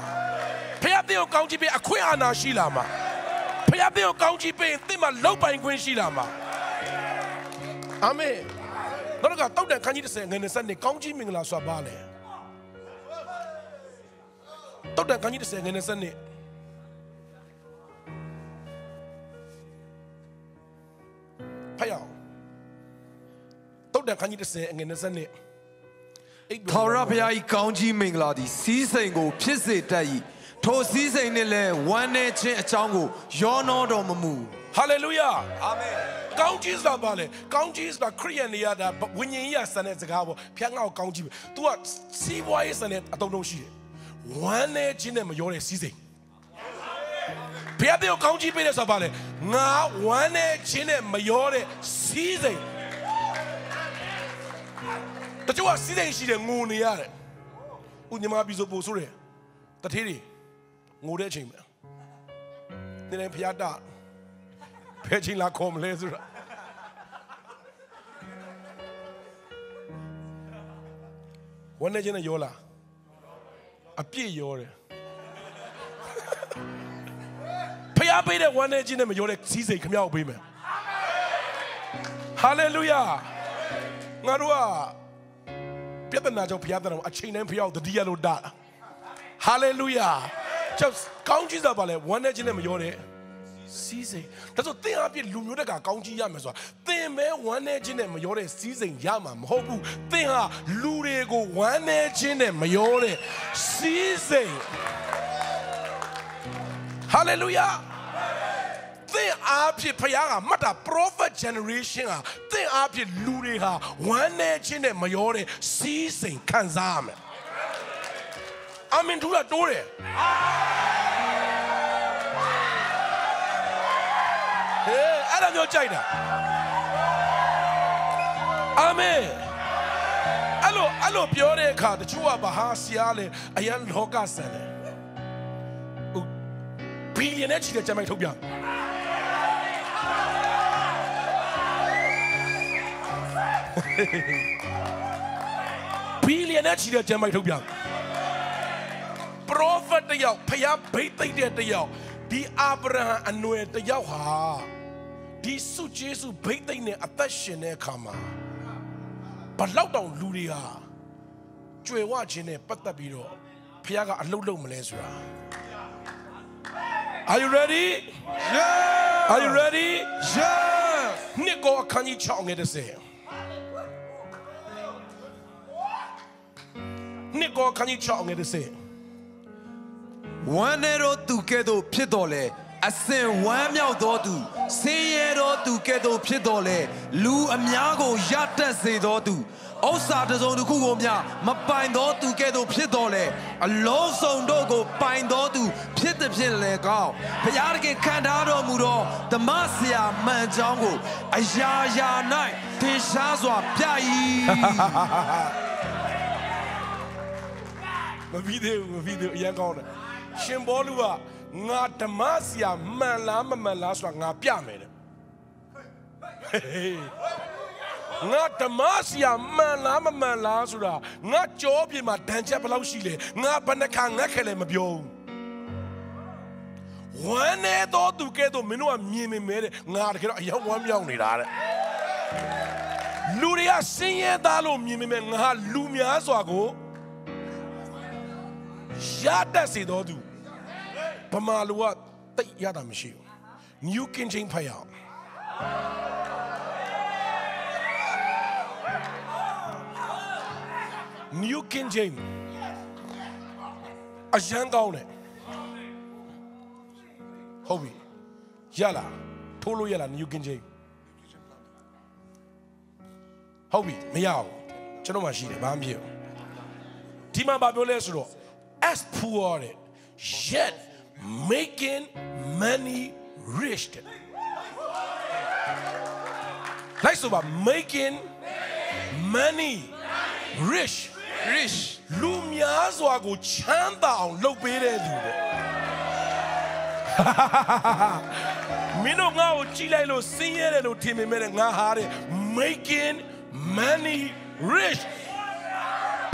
ဖျားတဲ့ကိုကောင်းကြည့်ပြီးအခွင့်အာဏာရှိလာမှာဖျားတဲ့ကိုကောင်းကြည့်ပြီးတင်မှာလောက်ပိုင်ခွင့်ရှိလာမှာအာမင်တော့ကတောက်တဲ့ခန်းကြီး30ငွေ20နှစ်ကောင်းကြီးမင်္ဂလာဆိုတာဘာလဲတောက်တဲ့ခန်းကြီး30ငွေ20 နှစ်ဖယောတုတ်တန်ခန်းကြီး30အငယ်20နှစ်အိတ်ထာဝရဘုရား၏ကောင်းကြီးမင်္ဂလာသည်စီးစိမ်ကို ဖြစ်စေတတ်၏ထိုစီးစိမ်နှင့်လည်းဝမ်းနေခြင်းအကြောင်းကိုယောနောတော်မမူဟာလေလုယာအာမင်ကောင်းကြီးဆိုတာပါလေကောင်းကြီးဆိုတာခရိယန်နေရတာဝိညာဉ်ကြီးရဆန်တဲ့စကားပေါ့ဖျက်ငါ့ကိုကောင်းကြီးပဲ तू ကစီးပွားရေးဆန်တဲ့အတုံးလုံးရှိတယ်ဝမ်းနေခြင်းနဲ့မရောတဲ့စီးစိမ် ဘုရားတဲ့ကိုကောင်းကြီးပေးတယ်ဆိုတာပါလေငါဝမ်းနေခြင်းနဲ့မရောတဲ့စီးစိမ်တချို့ကစီးစိမ်ရှိတယ်ငိုနေရတယ်ဥညီမပြီးဆိုပို့ဆိုတယ်တထေးတွေငိုတဲ့အချိန်မှာနေတိုင်းဖျားတာဖဲချင်းလာခေါ်မလဲဆိုတာဝမ်းနေခြင်းနဲ့ရောလာအပြည့်ရောတယ် ဖျားပေးတဲ့ဝမ်းနေခြင်းနဲ့မရောတဲ့စီးစိမ်ခမ ्या ကိုပေးမယ်ဟာလေလုယာငါတို့ကပြဿနာကြောင့်ဖျားတယ်အချိန်တိုင်းဖျားကိုတတိယလို့တာဟာလေလုယာကျောက်ကောင်းကြီးစားပါလေဝမ်းနေခြင်းနဲ့မရောတဲ့စီးစိမ်ဒါဆိုသင်အပြစ်လူမျိုးတက်ကကောင်းကြီးရမယ်ဆိုတာသင်မဲဝမ်းနေခြင်းနဲ့မရောတဲ့စီးစိမ်ရမှာမဟုတ်ဘူးသင်ဟာလူတွေကိုဝမ်းနေခြင်းနဲ့မရောတဲ့စီးစိမ်ဟာလေလုယာ သင်အားဖြင့်ဖခင်ကမှတ်တာ prophet generation ဟာသင်အားဖြင့်လူတွေဟာဝမ်းနေခြင်းနဲ့မရောတဲ့စီးစိမ်ခံစားရမယ်အာမင်ထူတာတိုးတယ်ဟေးအဲ့ဒါမျိုးကြိုက်တာအာမင်အဲ့လိုအဲ့လိုပြောတဲ့အခါတချို့ကဘာဟာဆရာလေအရန်လောကဆန်တယ်ဟုတ်ဘီလီယံနဲ့ချီတဲ့ကျမိုက်ထုတ်ပြ ဘီလီယံနဲ့ချီတဲ့ကျမိုက်ထုတ်ပြ prophet တယောက်ဖျားဘိတ်သိမ့်တဲ့တယောက်ဒီအာဗြဟံအနွယ်တယောက်ဟာဒီစုကျေးစုဘိတ်သိမ့်နဲ့အသက်ရှင်တဲ့အခါမှာဘလောက်တောင်လူတွေဟာကြွယ်ဝခြင်းနဲ့ပတ်သက်ပြီးတော့ဖျားကအလုတ်လုံးမလဲဆိုတာ Are you ready? Yeah! Are you ready? Yes! နှစ်ကောအခန်းကြီး6ငယ်30 ကောခန်းကြီး6ငယ်30ဝမ်းနေတော့သူကဲ့သို့ဖြစ်တော်လဲအစင်ဝမ်းမြောက်သောသူဆင်းရဲသောသူကဲ့သို့ဖြစ်တော်လဲလူအများကိုရတတ်စေသောသူဥစ္စာတစ်စုံတစ်ခုကိုမျှမပိုင်သောသူကဲ့သို့ဖြစ်တော်လဲအလုံးစုံတို့ကိုပိုင်သောသူဖြစ်သည်ဖြစ်လဲကောင်းဘုရားသခင်ခံထားတော်မူသောဓမ္မဆရာမှန်ကြောင်းကိုအရာရာ၌သင်ရှားစွာပြ၏ မပြီးသေးဘူးမပြီးသေးဘူးအရင်ကောင်းတယ်ရှင်ဘောလူကငါဓမ္မဆရာမှန်လားမမှန်လားဆိုတာငါပြမယ်တဲ့ဟေးငါဓမ္မဆရာမှန်လားမမှန်လားဆိုတာငါကြောပြေမှာဒဏ်ချက်ဘယ်လောက်ရှိလဲငါဘယ်နှခါငတ်ခဲ့လဲမပြောဘူးဝမ်းနေတော့သူကဲတော့မင်းတို့ကမြင်မိမဲတဲ့ငါတကယ်တော့အရောက်ဝမ်းမြောက်နေတာတဲ့လူတွေကစင်းရဲသားလို့မြင်မိမဲငါလူများစွာကို ရတတ်စေတော်သူဗမာလူကတိတ်ရတာမရှိဘူး New King James ဖတ်ရအောင် New King James အရန်ကောင်းတယ်ဟုတ်ပြီရလားထိုးလို့ရလား New King James ဟုတ်ပြီမရအောင်ကျွန်တော်မှရှိတယ်ဘာမှမဖြစ်ဘူးဒီမှာဘာပြောလဲဆိုတော့ as poor it yet making money rich တဲ့လိုက်ဆိုပါ making money rich rich လူများစွာကိုချမ်းသာအောင်လုပ်ပေးတဲ့သူတဲ့မင်းတို့ငါ့ကိုကြည့်လိုက်လို့စင်းရဲတယ်လို့ထင်ပေမဲ့ငါဟာတဲ့ (laughs) making money rich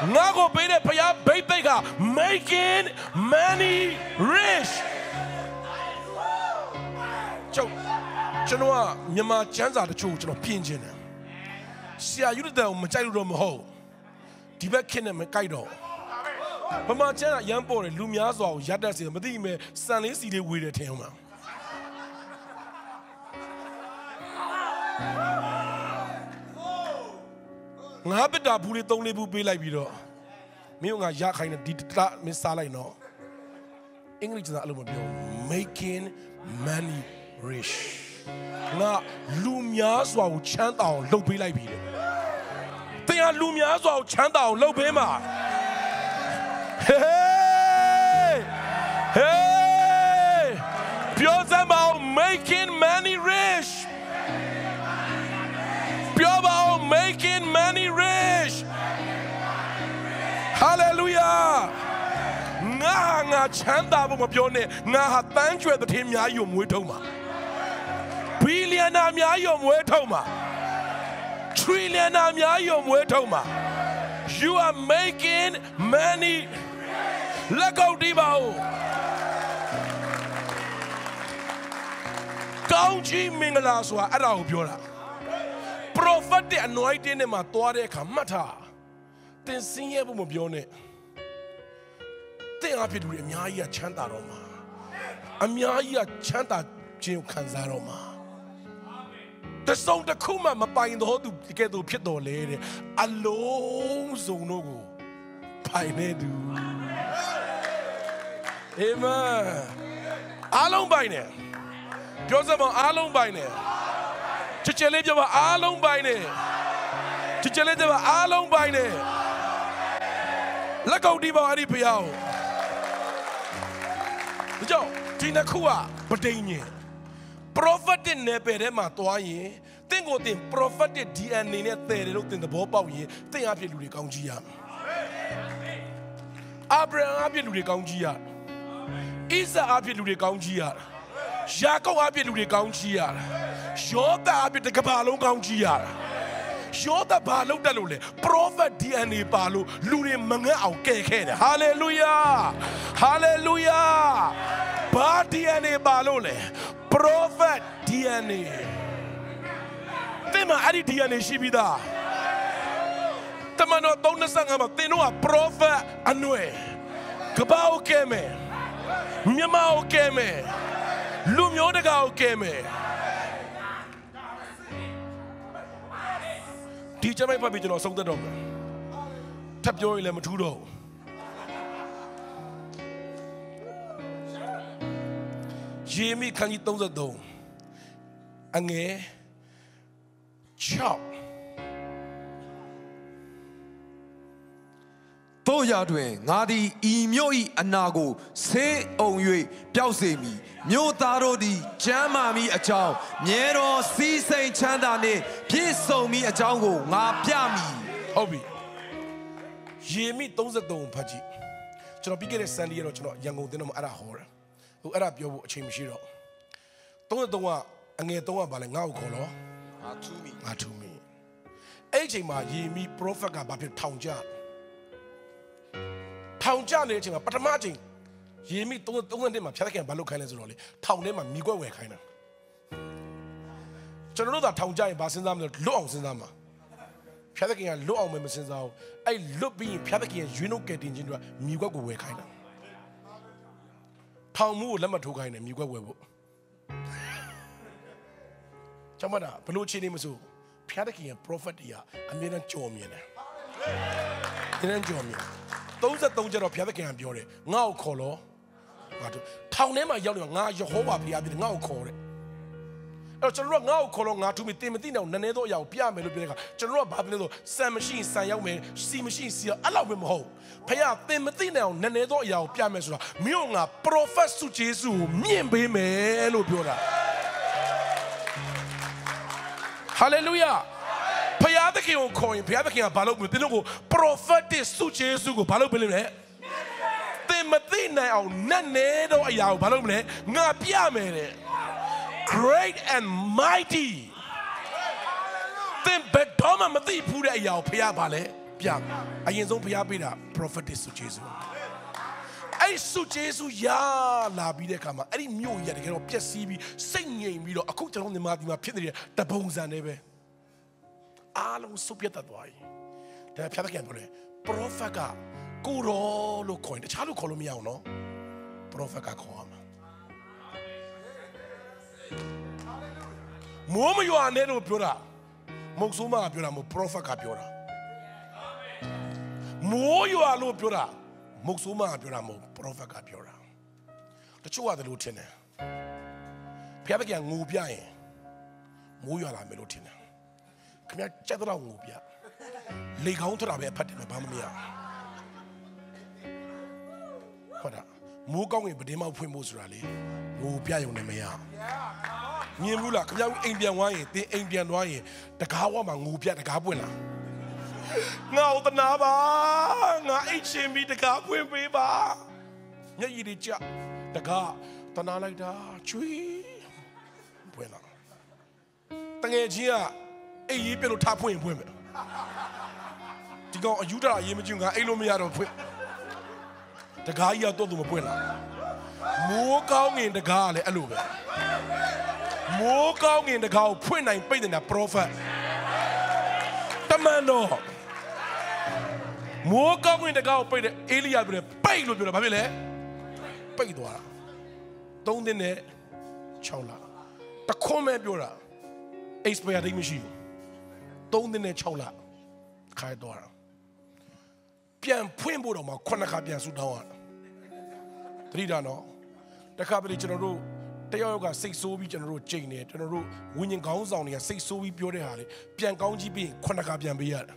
ငက်ခဲ့လဲမဟုတ်ဘူးငါကြောက်ဘယ်နှယောက်မီလီယံနာဖြစ်သွားလဲငါဘိတ်သိက်ကလူတွေကိုမီလီယံနာဖြစ်စေမှာငါကိုပေးတဲ့ဖရားဘိတ်သိက်က making money rich ကျုပ်ကျွန်တော်ကမြန်မာကျမ်းစာတချို့ကိုကျွန်တော်ပြင်ကျင်တယ်ဆရာယူတဲ့ကိုမကြိုက်လို့တော့မဟုတ်ဒီဘက်ခင်းနဲ့မကြိုက်တော့ဘူးဗမာကျမ်းကရမ်းပေါ်တယ်လူများစွာကိုရတတ်စေတယ်မသိမဲ့စံလေးစီလေးဝေတယ်ထင်အောင်မှာ ငါပစ်တာဘူးလေး၃လေးဘူးပေးလိုက်ပြီးတော့မင်းကငါရခိုင်းတယ်ဒီတမင်းစားလိုက်နော်အင်္ဂလိပ်ကျမ်းစာအဲ့လိုမပြောဘူး making money rich ငါလူများစွာကိုချမ်းသာအောင်လုပ်ပေးလိုက်ပြီတဲ့တင်ဟာလူများစွာကိုချမ်းသာအောင်လုပ်ပေးမှာ Hey! Hey! ပြောစမ်းပါဦး making money rich ငါဟာငါချမ်းသာဖို့မပြောနဲ့ငါဟာတန်းကျွဲတဲ့ထင်းအများကြီးကိုမွေးထုတ်မှာဘီလီယံနာအများကြီးကိုမွေးထုတ်မှာထရီလီယံနာအများကြီးကိုမွေးထုတ်မှာ you are making money လက်ကောက်တီးပါဦးကောင်းကြီးမင်္ဂလာဆိုတာအဲ့ဒါကိုပြောတာ prophetic anointing နဲ့မှာတွားတဲ့အခါမှတ်ထားတင်စင်းရဲဖို့မပြောနဲ့ တင်အဖြစ်လူတွေအများကြီးကချမ်းသာတော့မှာအများကြီးကချမ်းသာခြင်းကိုခံစားတော့မှာတစုံတစ်ခုမှမပိုင်တော့သူတကယ်သူဖြစ်တော်လေတဲ့အလုံးစုံတို့ကိုပိုင်နေသူအာမင်အားလုံးပိုင်နေပြောစမ်းမအားလုံးပိုင်နေချစ်ချစ်လေးပြောပါအားလုံးပိုင်နေချစ်ချစ်လေးပြောပါအားလုံးပိုင်နေလက်ကုပ်တီးပါအဲ့ဒီဖျားကို ကြောင့်ဒီနှစ်ခုကပဋိညာဉ် prophetic နယ်ပယ်ထဲမှာသွားရင်တင့်ကိုတင် prophetic DNA နဲ့တည်တယ်လို့တင်သဘောပေါက်ရင်တင့်အဖြစ်လူတွေကောင်းကြီးရမယ်အာဗြဟံအဖြစ်လူတွေကောင်းကြီးရတယ်ဣဇာအဖြစ်လူတွေကောင်းကြီးရတယ်ယာကုပ်အဖြစ်လူတွေကောင်းကြီးရတယ်ယောသအဖြစ်တစ်ကမ္ဘာလုံးကောင်းကြီးရတ ယ်ယောသဘာလောက်တက်လို့လေ prophet DNA ပါလို့လူတွေမငတ်အောင်ကဲခဲ့တယ် hallelujah hallelujah ဘာ DNA ပါလို့လေ prophet DNA သင်မအဲ့ဒီ DNA ရှိပြီးသားတမန်တော်35မှာသင်တို့က prophet အနွယ်ကပောက်ကဲမယ်မြမကိုကဲမယ်လူမျိုးတကာကိုကဲမယ် ဒီကျမိုက်ဖတ်ပြီးကျွန်တော်ဆုံးသက်တော့မယ်ထပ်ပြောရင်လည်းမထူးတော့ဘူးယေမိခန်းကြီး33အငယ်6 တို့ရတွင်ငါသည်ဤမြို့ဤအနာကိုဆေးအုံ၍ပျောက်စေမည်မြို့သားတို့သည်ကျမ်းမာမိအကြောင်းမြဲတော်စီးစိမ်ချမ်းသာနှင့်ပြည့်စုံမိအကြောင်းကိုငါပြမည်ဟုတ်ပြီယေမိ33ဖတ်ကြည့်ကျွန်တော်ပြီးခဲ့တဲ့ Sunday ကတော့ကျွန်တော်ရန်ကုန်တင်းတော့အဲ့ဒါဟောတာဟိုအဲ့ဒါပြောဖို့အချိန်မရှိတော့33ကအငယ်3ကဘာလဲငါ့ကိုခေါ်လို့ငါထူးမိငါထူမီအဲ့ဒီအချိန်မှာယေမိ prophet ကဘာဖြစ်ထောင်ကြ ထောင်ကြနေတဲ့အချိန်မှာပထမအချိန်ယေမိ33မှာဖြတ်တဲ့ခင်ဘာလုပ်ခိုင်းလဲဆိုတော့လေထောင်ထဲမှာမိကွက်ဝယ်ခိုင်းတာကျွန်တော်တို့သာထောင်ကြရင်ဘာစဉ်းစားမလဲလွတ်အောင်စဉ်းစားမှာဖြတ်တဲ့ခင်ကလွတ်အောင်မစဉ်းစားဘူးအဲ့လွတ်ပြီးရင်ဖြတ်တဲ့ခင်ရွေးနှုတ်ကဲတင်ခြင်းတို့ကမိကွက်ကိုဝယ်ခိုင်းတာထောင်မှုကိုလက်မထိုးခိုင်းတယ်မိကွက်ဝယ်ဖို့ကျောင်းမတာဘလို့အခြေအနေမဆိုဖျားတခင်ရဲ့ prophet တွေကအမြဲတမ်းကြော်မြင်တယ်အမြဲတမ်းကြော်မြင် 33ကျတော့ဖျားတခင်ကပြောတယ်ငါ့ကိုခေါ်လို့ငါတို့ထောင်ထဲမှာရောက်နေငါယေဟောဝါဖျားပြီးငါ့ကိုခေါ်တယ်အဲ့တော့ကျွန်တော်တို့ကငါ့ကိုခေါ်လို့ငါထူမီတင်မသိနေအောင်နည်းနည်းတော့အရာကိုပြမယ်လို့ပြောတဲ့အခါကျွန်တော်တို့ကဘာဖြစ်လဲဆိုစံမရှိရင်စံရောက်မယ်စီမရှိရင်စီရောက်အဲ့လောက်ပဲမဟုတ်ဖခင်တင်မသိနေအောင်နည်းနည်းတော့အရာကိုပြမယ်ဆိုတာမြို့ငါ prophet စုဂျေစုကိုမြင့်ပေးမယ်လို့ပြောတာဟာလေလုယာဖယား သခင်ကိုခေါ်ရင်ဖယားသခင်ကဘာလုပ်မလဲသင်တို့ကို prophetic စုကျေးဇူးကိုဘာလုပ်ပေးလိမ့်မလဲသင်မသိနိုင်အောင်နတ်နေတော့အရာကိုဘာလုပ်မလဲငါပြမယ်တဲ့ great and mighty သင်ဘယ်တော့မှမသိဘူးတဲ့အရာကိုဖယားဘာလဲပြမယ်အရင်ဆုံးဖယားပေးတာ prophetic စုကျေးဇူးအဲ့စုကျေးဇူးရလာပြီးတဲ့အခါမှာအဲ့ဒီမြို့ကြီးကတကယ်တော့ပျက်စီးပြီးစိတ်ငြိမ်ပြီးတော့အခုကျွန်တော်မြန်မာပြည်မှာဖြစ်နေတဲ့တပုံစံတွေပဲ အားလုံးစုပ်ပြတ်တတ်သွားပြီဒါဖြတ်တဲ့ကံပြောလေ prophet ကကိုရောလို့ခေါ်ရင်တခြားလို့ခေါ်လို့မရအောင်နော် prophet ကခေါ်ရမှာမိုးမရွာနဲ့လို့ပြောတာမုတ်ဆိုးမကပြောတာမဟုတ် prophet ကပြောတာမိုးရွာလို့ပြောတာမုတ်ဆိုးမကပြောတာမဟုတ် prophet ကပြောတာတချို့ကတလို့ထင်တယ်ဖျားပကံငူပြရင်မိုးရွာလာမယ်လို့ထင်တယ် ခင်ဗျာကြက်တော့ငူပြလေကောင်းထတာပဲအဖတ်တယ်မဘာမှမရဟုတ်တာမိုးကောင်းရင်ဗဒင်းမောက်ဖွင့်ဖို့ဆိုတာလေငူပြရုံနဲ့မရမြင်ဘူးလားခင်ဗျားအိမ်ပြန်သွားရင်တင်းအိမ်ပြန်သွားရင်တကားဝမှာငူပြတကားပွင့်လားငါ့ဥတနာပါငါအိတ်ချင်းပြီးတကားပွင့်ပေးပါမျက်ရည်တွေကြတကားတနာလိုက်တာချွေးပွင့်လာတငယ်ချင်းက အိတ်ရေးပြလို့ထားဖွင့်ရင်ဖွင့်မယ်ဒီကောင်အယူတာအရေးမကျငါအိတ်လို့မရတော့ဖွင့်တကားကြီးကတော့သူမပွင့်လာမိုးကောင်းငင်တကားကလည်းအဲ့လိုပဲမိုးကောင်းငင်တကားကိုဖွင့်နိုင်ပိတ်နေတာ prophet တမန်တော်မိုးကောင်းငင်တကားကိုပိတ်တဲ့အေလိယပြောတယ်ပိတ်လို့ပြောတာဘာဖြစ်လဲပိတ်သွားတာသုံး ਦਿਨ နဲ့6လတခွန်းပဲပြောတာ expire date မရှိဘူး သုံးਦਿนနဲ့6လခိုင်းသွားတာပြန်ဖွင့်ဖို့တော့မှခုနှစ်ခါပြန်ဆူတောင်းရတာတတိတာနော်တခါပလေကျွန်တော်တို့တယောက်ယောက်ကစိတ်ဆိုးပြီးကျွန်တော်တို့ချိန်နေကျွန်တော်တို့ဝิญဉ်ကောင်းဆောင်တွေကစိတ်ဆိုးပြီးပြောတဲ့ဟာလေပြန်ကောင်းကြီးပြီးခုနှစ်ခါပြန်ပေးရတယ်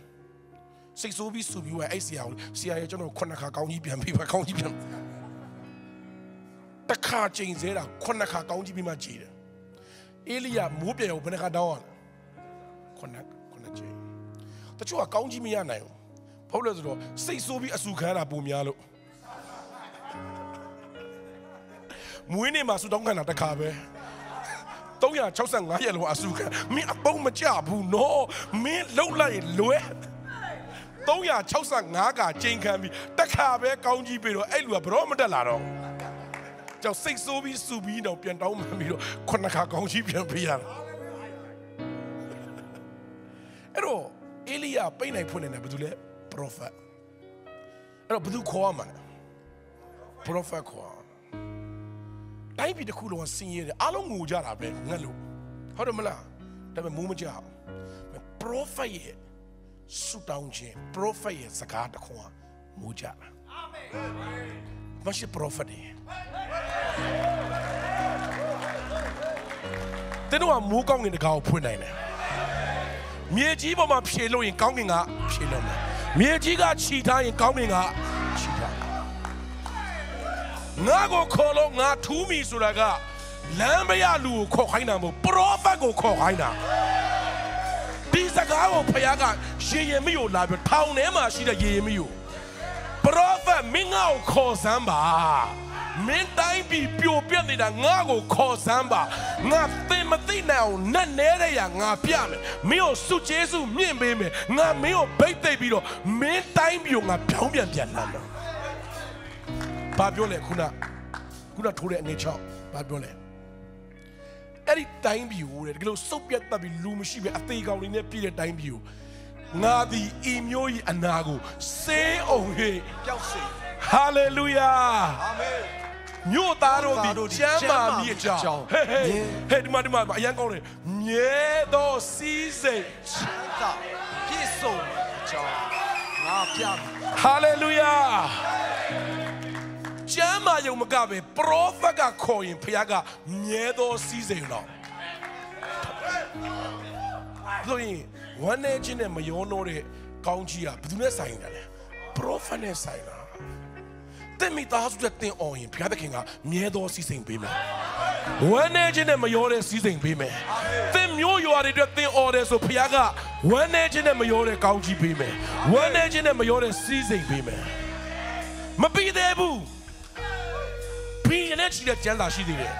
စိတ်ဆိုးပြီးဆူပြီးဝဲအဲ့ဆရာကိုဆရာရဲ့ကျွန်တော်ခုနှစ်ခါကောင်းကြီးပြန်ပေးပါကောင်းကြီးပြန်တခါချိန်သေးတာခုနှစ်ခါကောင်းကြီးပြီးမှကြည်တယ်အေလိယမိုးပြေကိုဘယ်နှခါတောင်းရလဲခုနှစ်ခုနှစ်ချိန်တ ချို့ကကောင်းကြီးမရနိုင်ဘူးဘာလို့လဲဆိုတော့စိတ်ဆိုးပြီးအဆူခံတာပုံများလို့မွေးနေ့မှာဆူတောင်းခံတာတစ်ခါပဲ365ရက်လောက်အစုခံမင်းအသုံးမကျဘူးနော်မင်းလှုပ်လိုက်ရင်လွဲ365ကချိန်ခံပြီးတစ်ခါပဲကောင်းကြီးပြီးတော့အဲ့လူကဘရောမတက်လာတော့ကြောက်စိတ်ဆိုးပြီးစူပြီးတော့ပြန်တောင်းမှန်ပြီးတော့ခုနှစ်ခါကောင်းကြီးပြန်ပေးရတာအဲ့တော့ အေလိယပိတ်နိုင်ဖွင့်နေတယ်ဘာလို့လဲ prophet အဲ့တော့ဘာလို့ခေါ်ရမှာလဲ prophet ခေါ်တိုင်းပြည်တစ်ခုလုံးကစင်ရတယ်အားလုံးငိုကြတာပဲငတ်လို့ဟုတ်တယ်မလားဒါပေမဲ့မိုးမကြောက် prophet ရဲ့ဆူတောင်းခြင်း prophet ရဲ့စကားတစ်ခွန်းမိုးကြတာအာမင်မရှိ prophet တွေတဲ့တော့မိုးကောင်းကင်တကားကိုဖွင့်နိုင်တယ် မြေကြီးပေါ်မှာဖြေလို့ရင်ကောင်းကင်ကဖြေလို့မယ်မြေကြီးကခြိထားရင်ကောင်းကင်ကခြိထားငါကိုခေါ်လို့ငါထူးမိဆိုတာကလမ်းမရလူကိုခေါ်ခိုင်းတာမဟုတ်ပရောဖက်ကိုခေါ်ခိုင်းတာဒီစကားကိုဖခင်ကရေရင်မီကိုလာပြီးထောင်ထဲမှာရှိတဲ့ရေရင်မီကိုပရောဖက်မင်းငါ့ကိုခေါ်စမ်းပါ မင်းတိုင်းပြည်ပြိုပြက်နေတာငါ့ကိုခေါ်စမ်းပါငါသင်မသိနိုင်အောင်နဲ့နဲတဲ့ရငါပြမယ်မင်းကိုစုကျေးစုမြင့်ပေးမယ်ငါမင်းကိုဗိတ်သိပ်ပြီးတော့မင်းတိုင်းပြည်ကိုငါပြောင်းပြန်ပြန်လာမယ်ဘာပြောလဲခုနခုနထိုးတဲ့အငွေချောင်းဘာပြောလဲအဲ့ဒီတိုင်းပြည်ကိုတဲ့ဒီလိုစုပ်ပြတ်တက်ပြီးလူမရှိပဲအသေးကောင်တွေနဲ့ပြည့်တဲ့တိုင်းပြည်ကိုငါသည်ဤမျိုး၏အနာကိုစေးအောင်ဟေ့ပျောက်စေဟာလေလုယာအာမင် မြို့သားတို့သည်ကျမ်းမာမိအကြောင်းကျမ်းမာဟေးမိဟေးအကြောင်းဟေးဒီမှာဒီမှာအရန်ကောင်းတယ်မြဲသောစီးစိမ်ချမ်းသာပြည့်စုံအကြောင်းငါပြမယ်ဟာလေလုယာကျမ်းမာယုံမကပဲပရောဖက်ကခေါ်ရင်ဖခင်ကမြဲသောစီးစိမ်တော့ဆိုရင်ဝမ်းနေခြင်းနဲ့မယောနိုးတဲ့ကောင်းကြီးကဘယ်သူနဲ့ဆိုင်တယ်လဲပရောဖက်နဲ့ဆိုင်တာ သင်မိသားစုနဲ့သင်အောင်ရင်ဘုရားသခင်ကမြဲသောစီစဉ်ပေးမယ်ဝမ်းနေခြင်းနဲ့မရောတဲ့စီစဉ်ပေးမယ်သင်မျိုးရွာတွေအတွက်သင်အော်တယ်ဆိုဘုရားကဝမ်းနေခြင်းနဲ့မရောတဲ့ကောင်းကြီးပေးမယ်ဝမ်းနေခြင်းနဲ့မရောတဲ့စီစဉ်ပေးမယ်မပြီးသေးဘူးပြီးရင်လည်းရှိတဲ့ကျမ်းစာရှိသေးတယ်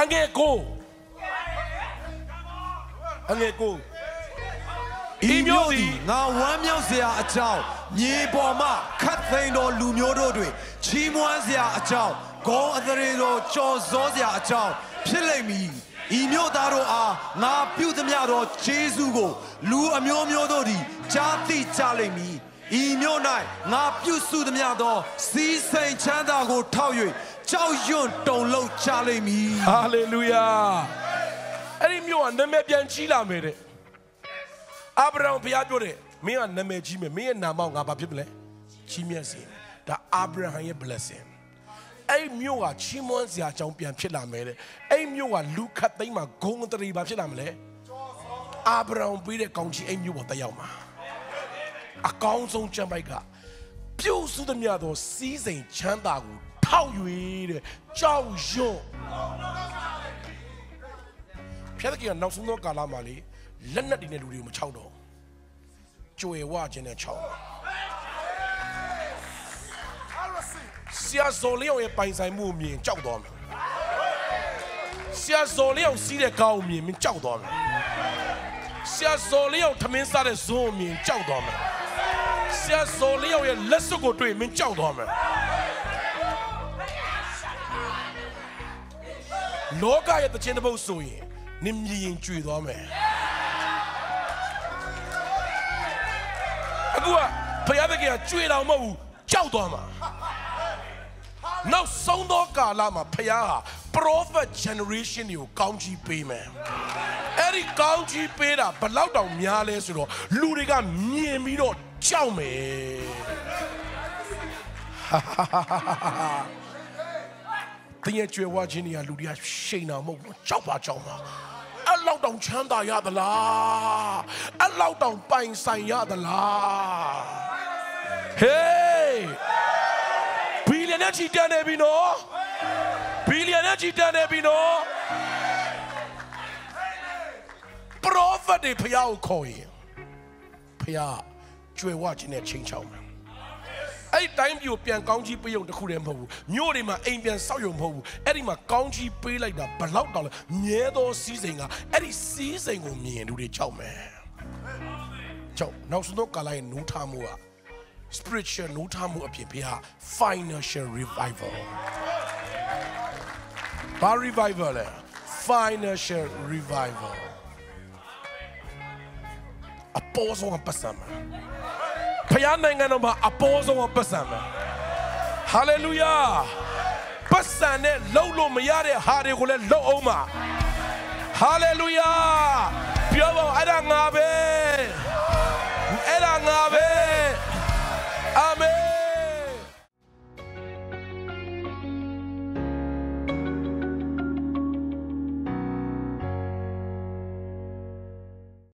အငယ်ကိုအငယ်ကိုဤမျိုးစီငါဝမ်းမြောက်စရာအကြောင်း မြေပေါ်မှခတ်သိမ်းတော်လူမျိုးတို့တွင်ချီးမွမ်းစရာအကြောင်းဂုံအသရေတော်ကြော်စောစရာအကြောင်းဖြစ်လိမ့်မည်ဤမြို့သားတို့အားငါပြုသမျှတော်ခြေဆုကို လူအမျိုးမျိုးတို့သည်ကြားသိကြလိမ့်မည်ဤမြို့၌ငါပြုစုသမျှသော စီးစိမ်ချမ်းသာကို ထောက်၍ကြောက်ရွံ့တုန်လှုပ်ကြလိမ့်မည်ဟာလေလုယာအဲ့ဒီမြို့ကနာမည်ပြန်ကြီးလာမယ်တဲ့အာဗြဟံဘုရားပြောတယ် မင်းကနာမည်ကြီးမယ်မင်းရဲ့နာမကိုငါဘာဖြစ်မလဲကြီးမြတ်စေမယ်ဒါအာဗြဟံရဲ့ blessing အဲ့ဒီမြို့ကချီးမွမ်းစရာအကြောင်းပြန်ဖြစ်လာမယ်တဲ့အဲ့ဒီမြို့ကလူခတ်သိမ်းမှာဂုံတရီဘာဖြစ်လာမလဲအာဗြဟံပေးတဲ့ကောင်းချီးအဲ့ဒီမြို့ပေါ်တက်ရောက်မှာအကောင်းဆုံးချမ်းပိုက်ကပြုစုသမျှသောစီးစိမ်ချမ်းသာကိုထောက်၍တဲ့ကြောက်ရွံ့ဖျက်တဲ့ကနောက်ဆုံးသောကာလမှာလေလက်နက်တွေနဲ့လူတွေကိုမချောက်တော့ ကြွယ်ဝခြင်းနဲ့ချောက်ဆရာဇော်လျောက်ရဲ့ပိုင်ဆိုင်မှုကိုမြင်ကြောက်သွားမယ်ဆရာဇော်လျောက်စီးတဲ့ကောင်းကိုမြင်မြင်ကြောက်သွားမယ်ဆရာဇော်လျောက်ထမင်းစားတဲ့ဇွန်းကိုမြင်ကြောက်သွားမယ်ဆရာဇော်လျောက်ရဲ့လက်စွပ်ကိုတွေ့မြင်ကြောက်သွားမယ်လောကရဲ့တခြင်းတစ်ပုတ်ဆိုရင်နင်မြင်ရင်ကြွေသွားမယ် အခုကဘုရားသခင်ကကြွေတော်မဟုတ်ဘူးကြောက်သွားမှာနောက်ဆုံးသောကာလမှာဘုရားဟာ prophet generation တွေကိုကောင်းချီးပေးမယ်အဲ့ဒီကောင်းချီးပေးတာဘလောက်တောင်များလဲဆိုတော့လူတွေကမြင်ပြီးတော့ကြောက်မယ်တင်းရဲ့ကြွယ်ဝခြင်းတွေကလူတွေကရှိန်တာမဟုတ်ဘူးကြောက်ပါကြောက်ပါ အဲ့လောက်တောင်ချမ်းသာရသလားအဲ့လောက်တောင်ပိုင်ဆိုင်ရသလားဟေးဘီလီယံနဲ့ချီတန်နေပြီနော်ဘီလီယံနဲ့ချီတန်နေပြီနော်ပရောဖက်တွေဖျားကိုခေါ်ရင်ဖျားကြွယ်ဝခြင်းနဲ့ချိန်ချောင်းမယ် အဲ့ဒီဒီတိုင်းပြည်ကိုပြန်ကောင်းကြီးပေးုံတစ်ခုတည်းမဟုတ်ဘူးမြို့တွေမှာအိမ်ပြန်ဆောက်ရုံမဟုတ်ဘူးအဲ့ဒီမှာကောင်းကြီးပေးလိုက်တာဘလောက်တောင်လဲမြဲသောစီးစိမ်ကအဲ့ဒီစီးစိမ်ကိုမြင်လူတွေကြောက်မယ်ကြောက်နောက်ဆုံးတော့ကာလာရဲ့နူးထားမှုက spiritual နူးထားမှုအပြင်ဖေဟာ financial revival ဘာ revival လဲ financial revival အပေါ်ဆုံးပတ်စံမှာ ဖခင်နိုင်ငံတော်မှာအပေါ်ဆုံးပတ်စံပဲဟာလေလုယာပတ်စံနဲ့လှုပ်လို့မရတဲ့ဟာတွေကိုလည်းလှုပ်အောင်ပါဟာလေလုယာပြောပါအဲ့ဒါငါပဲအဲ့ဒါငါပဲ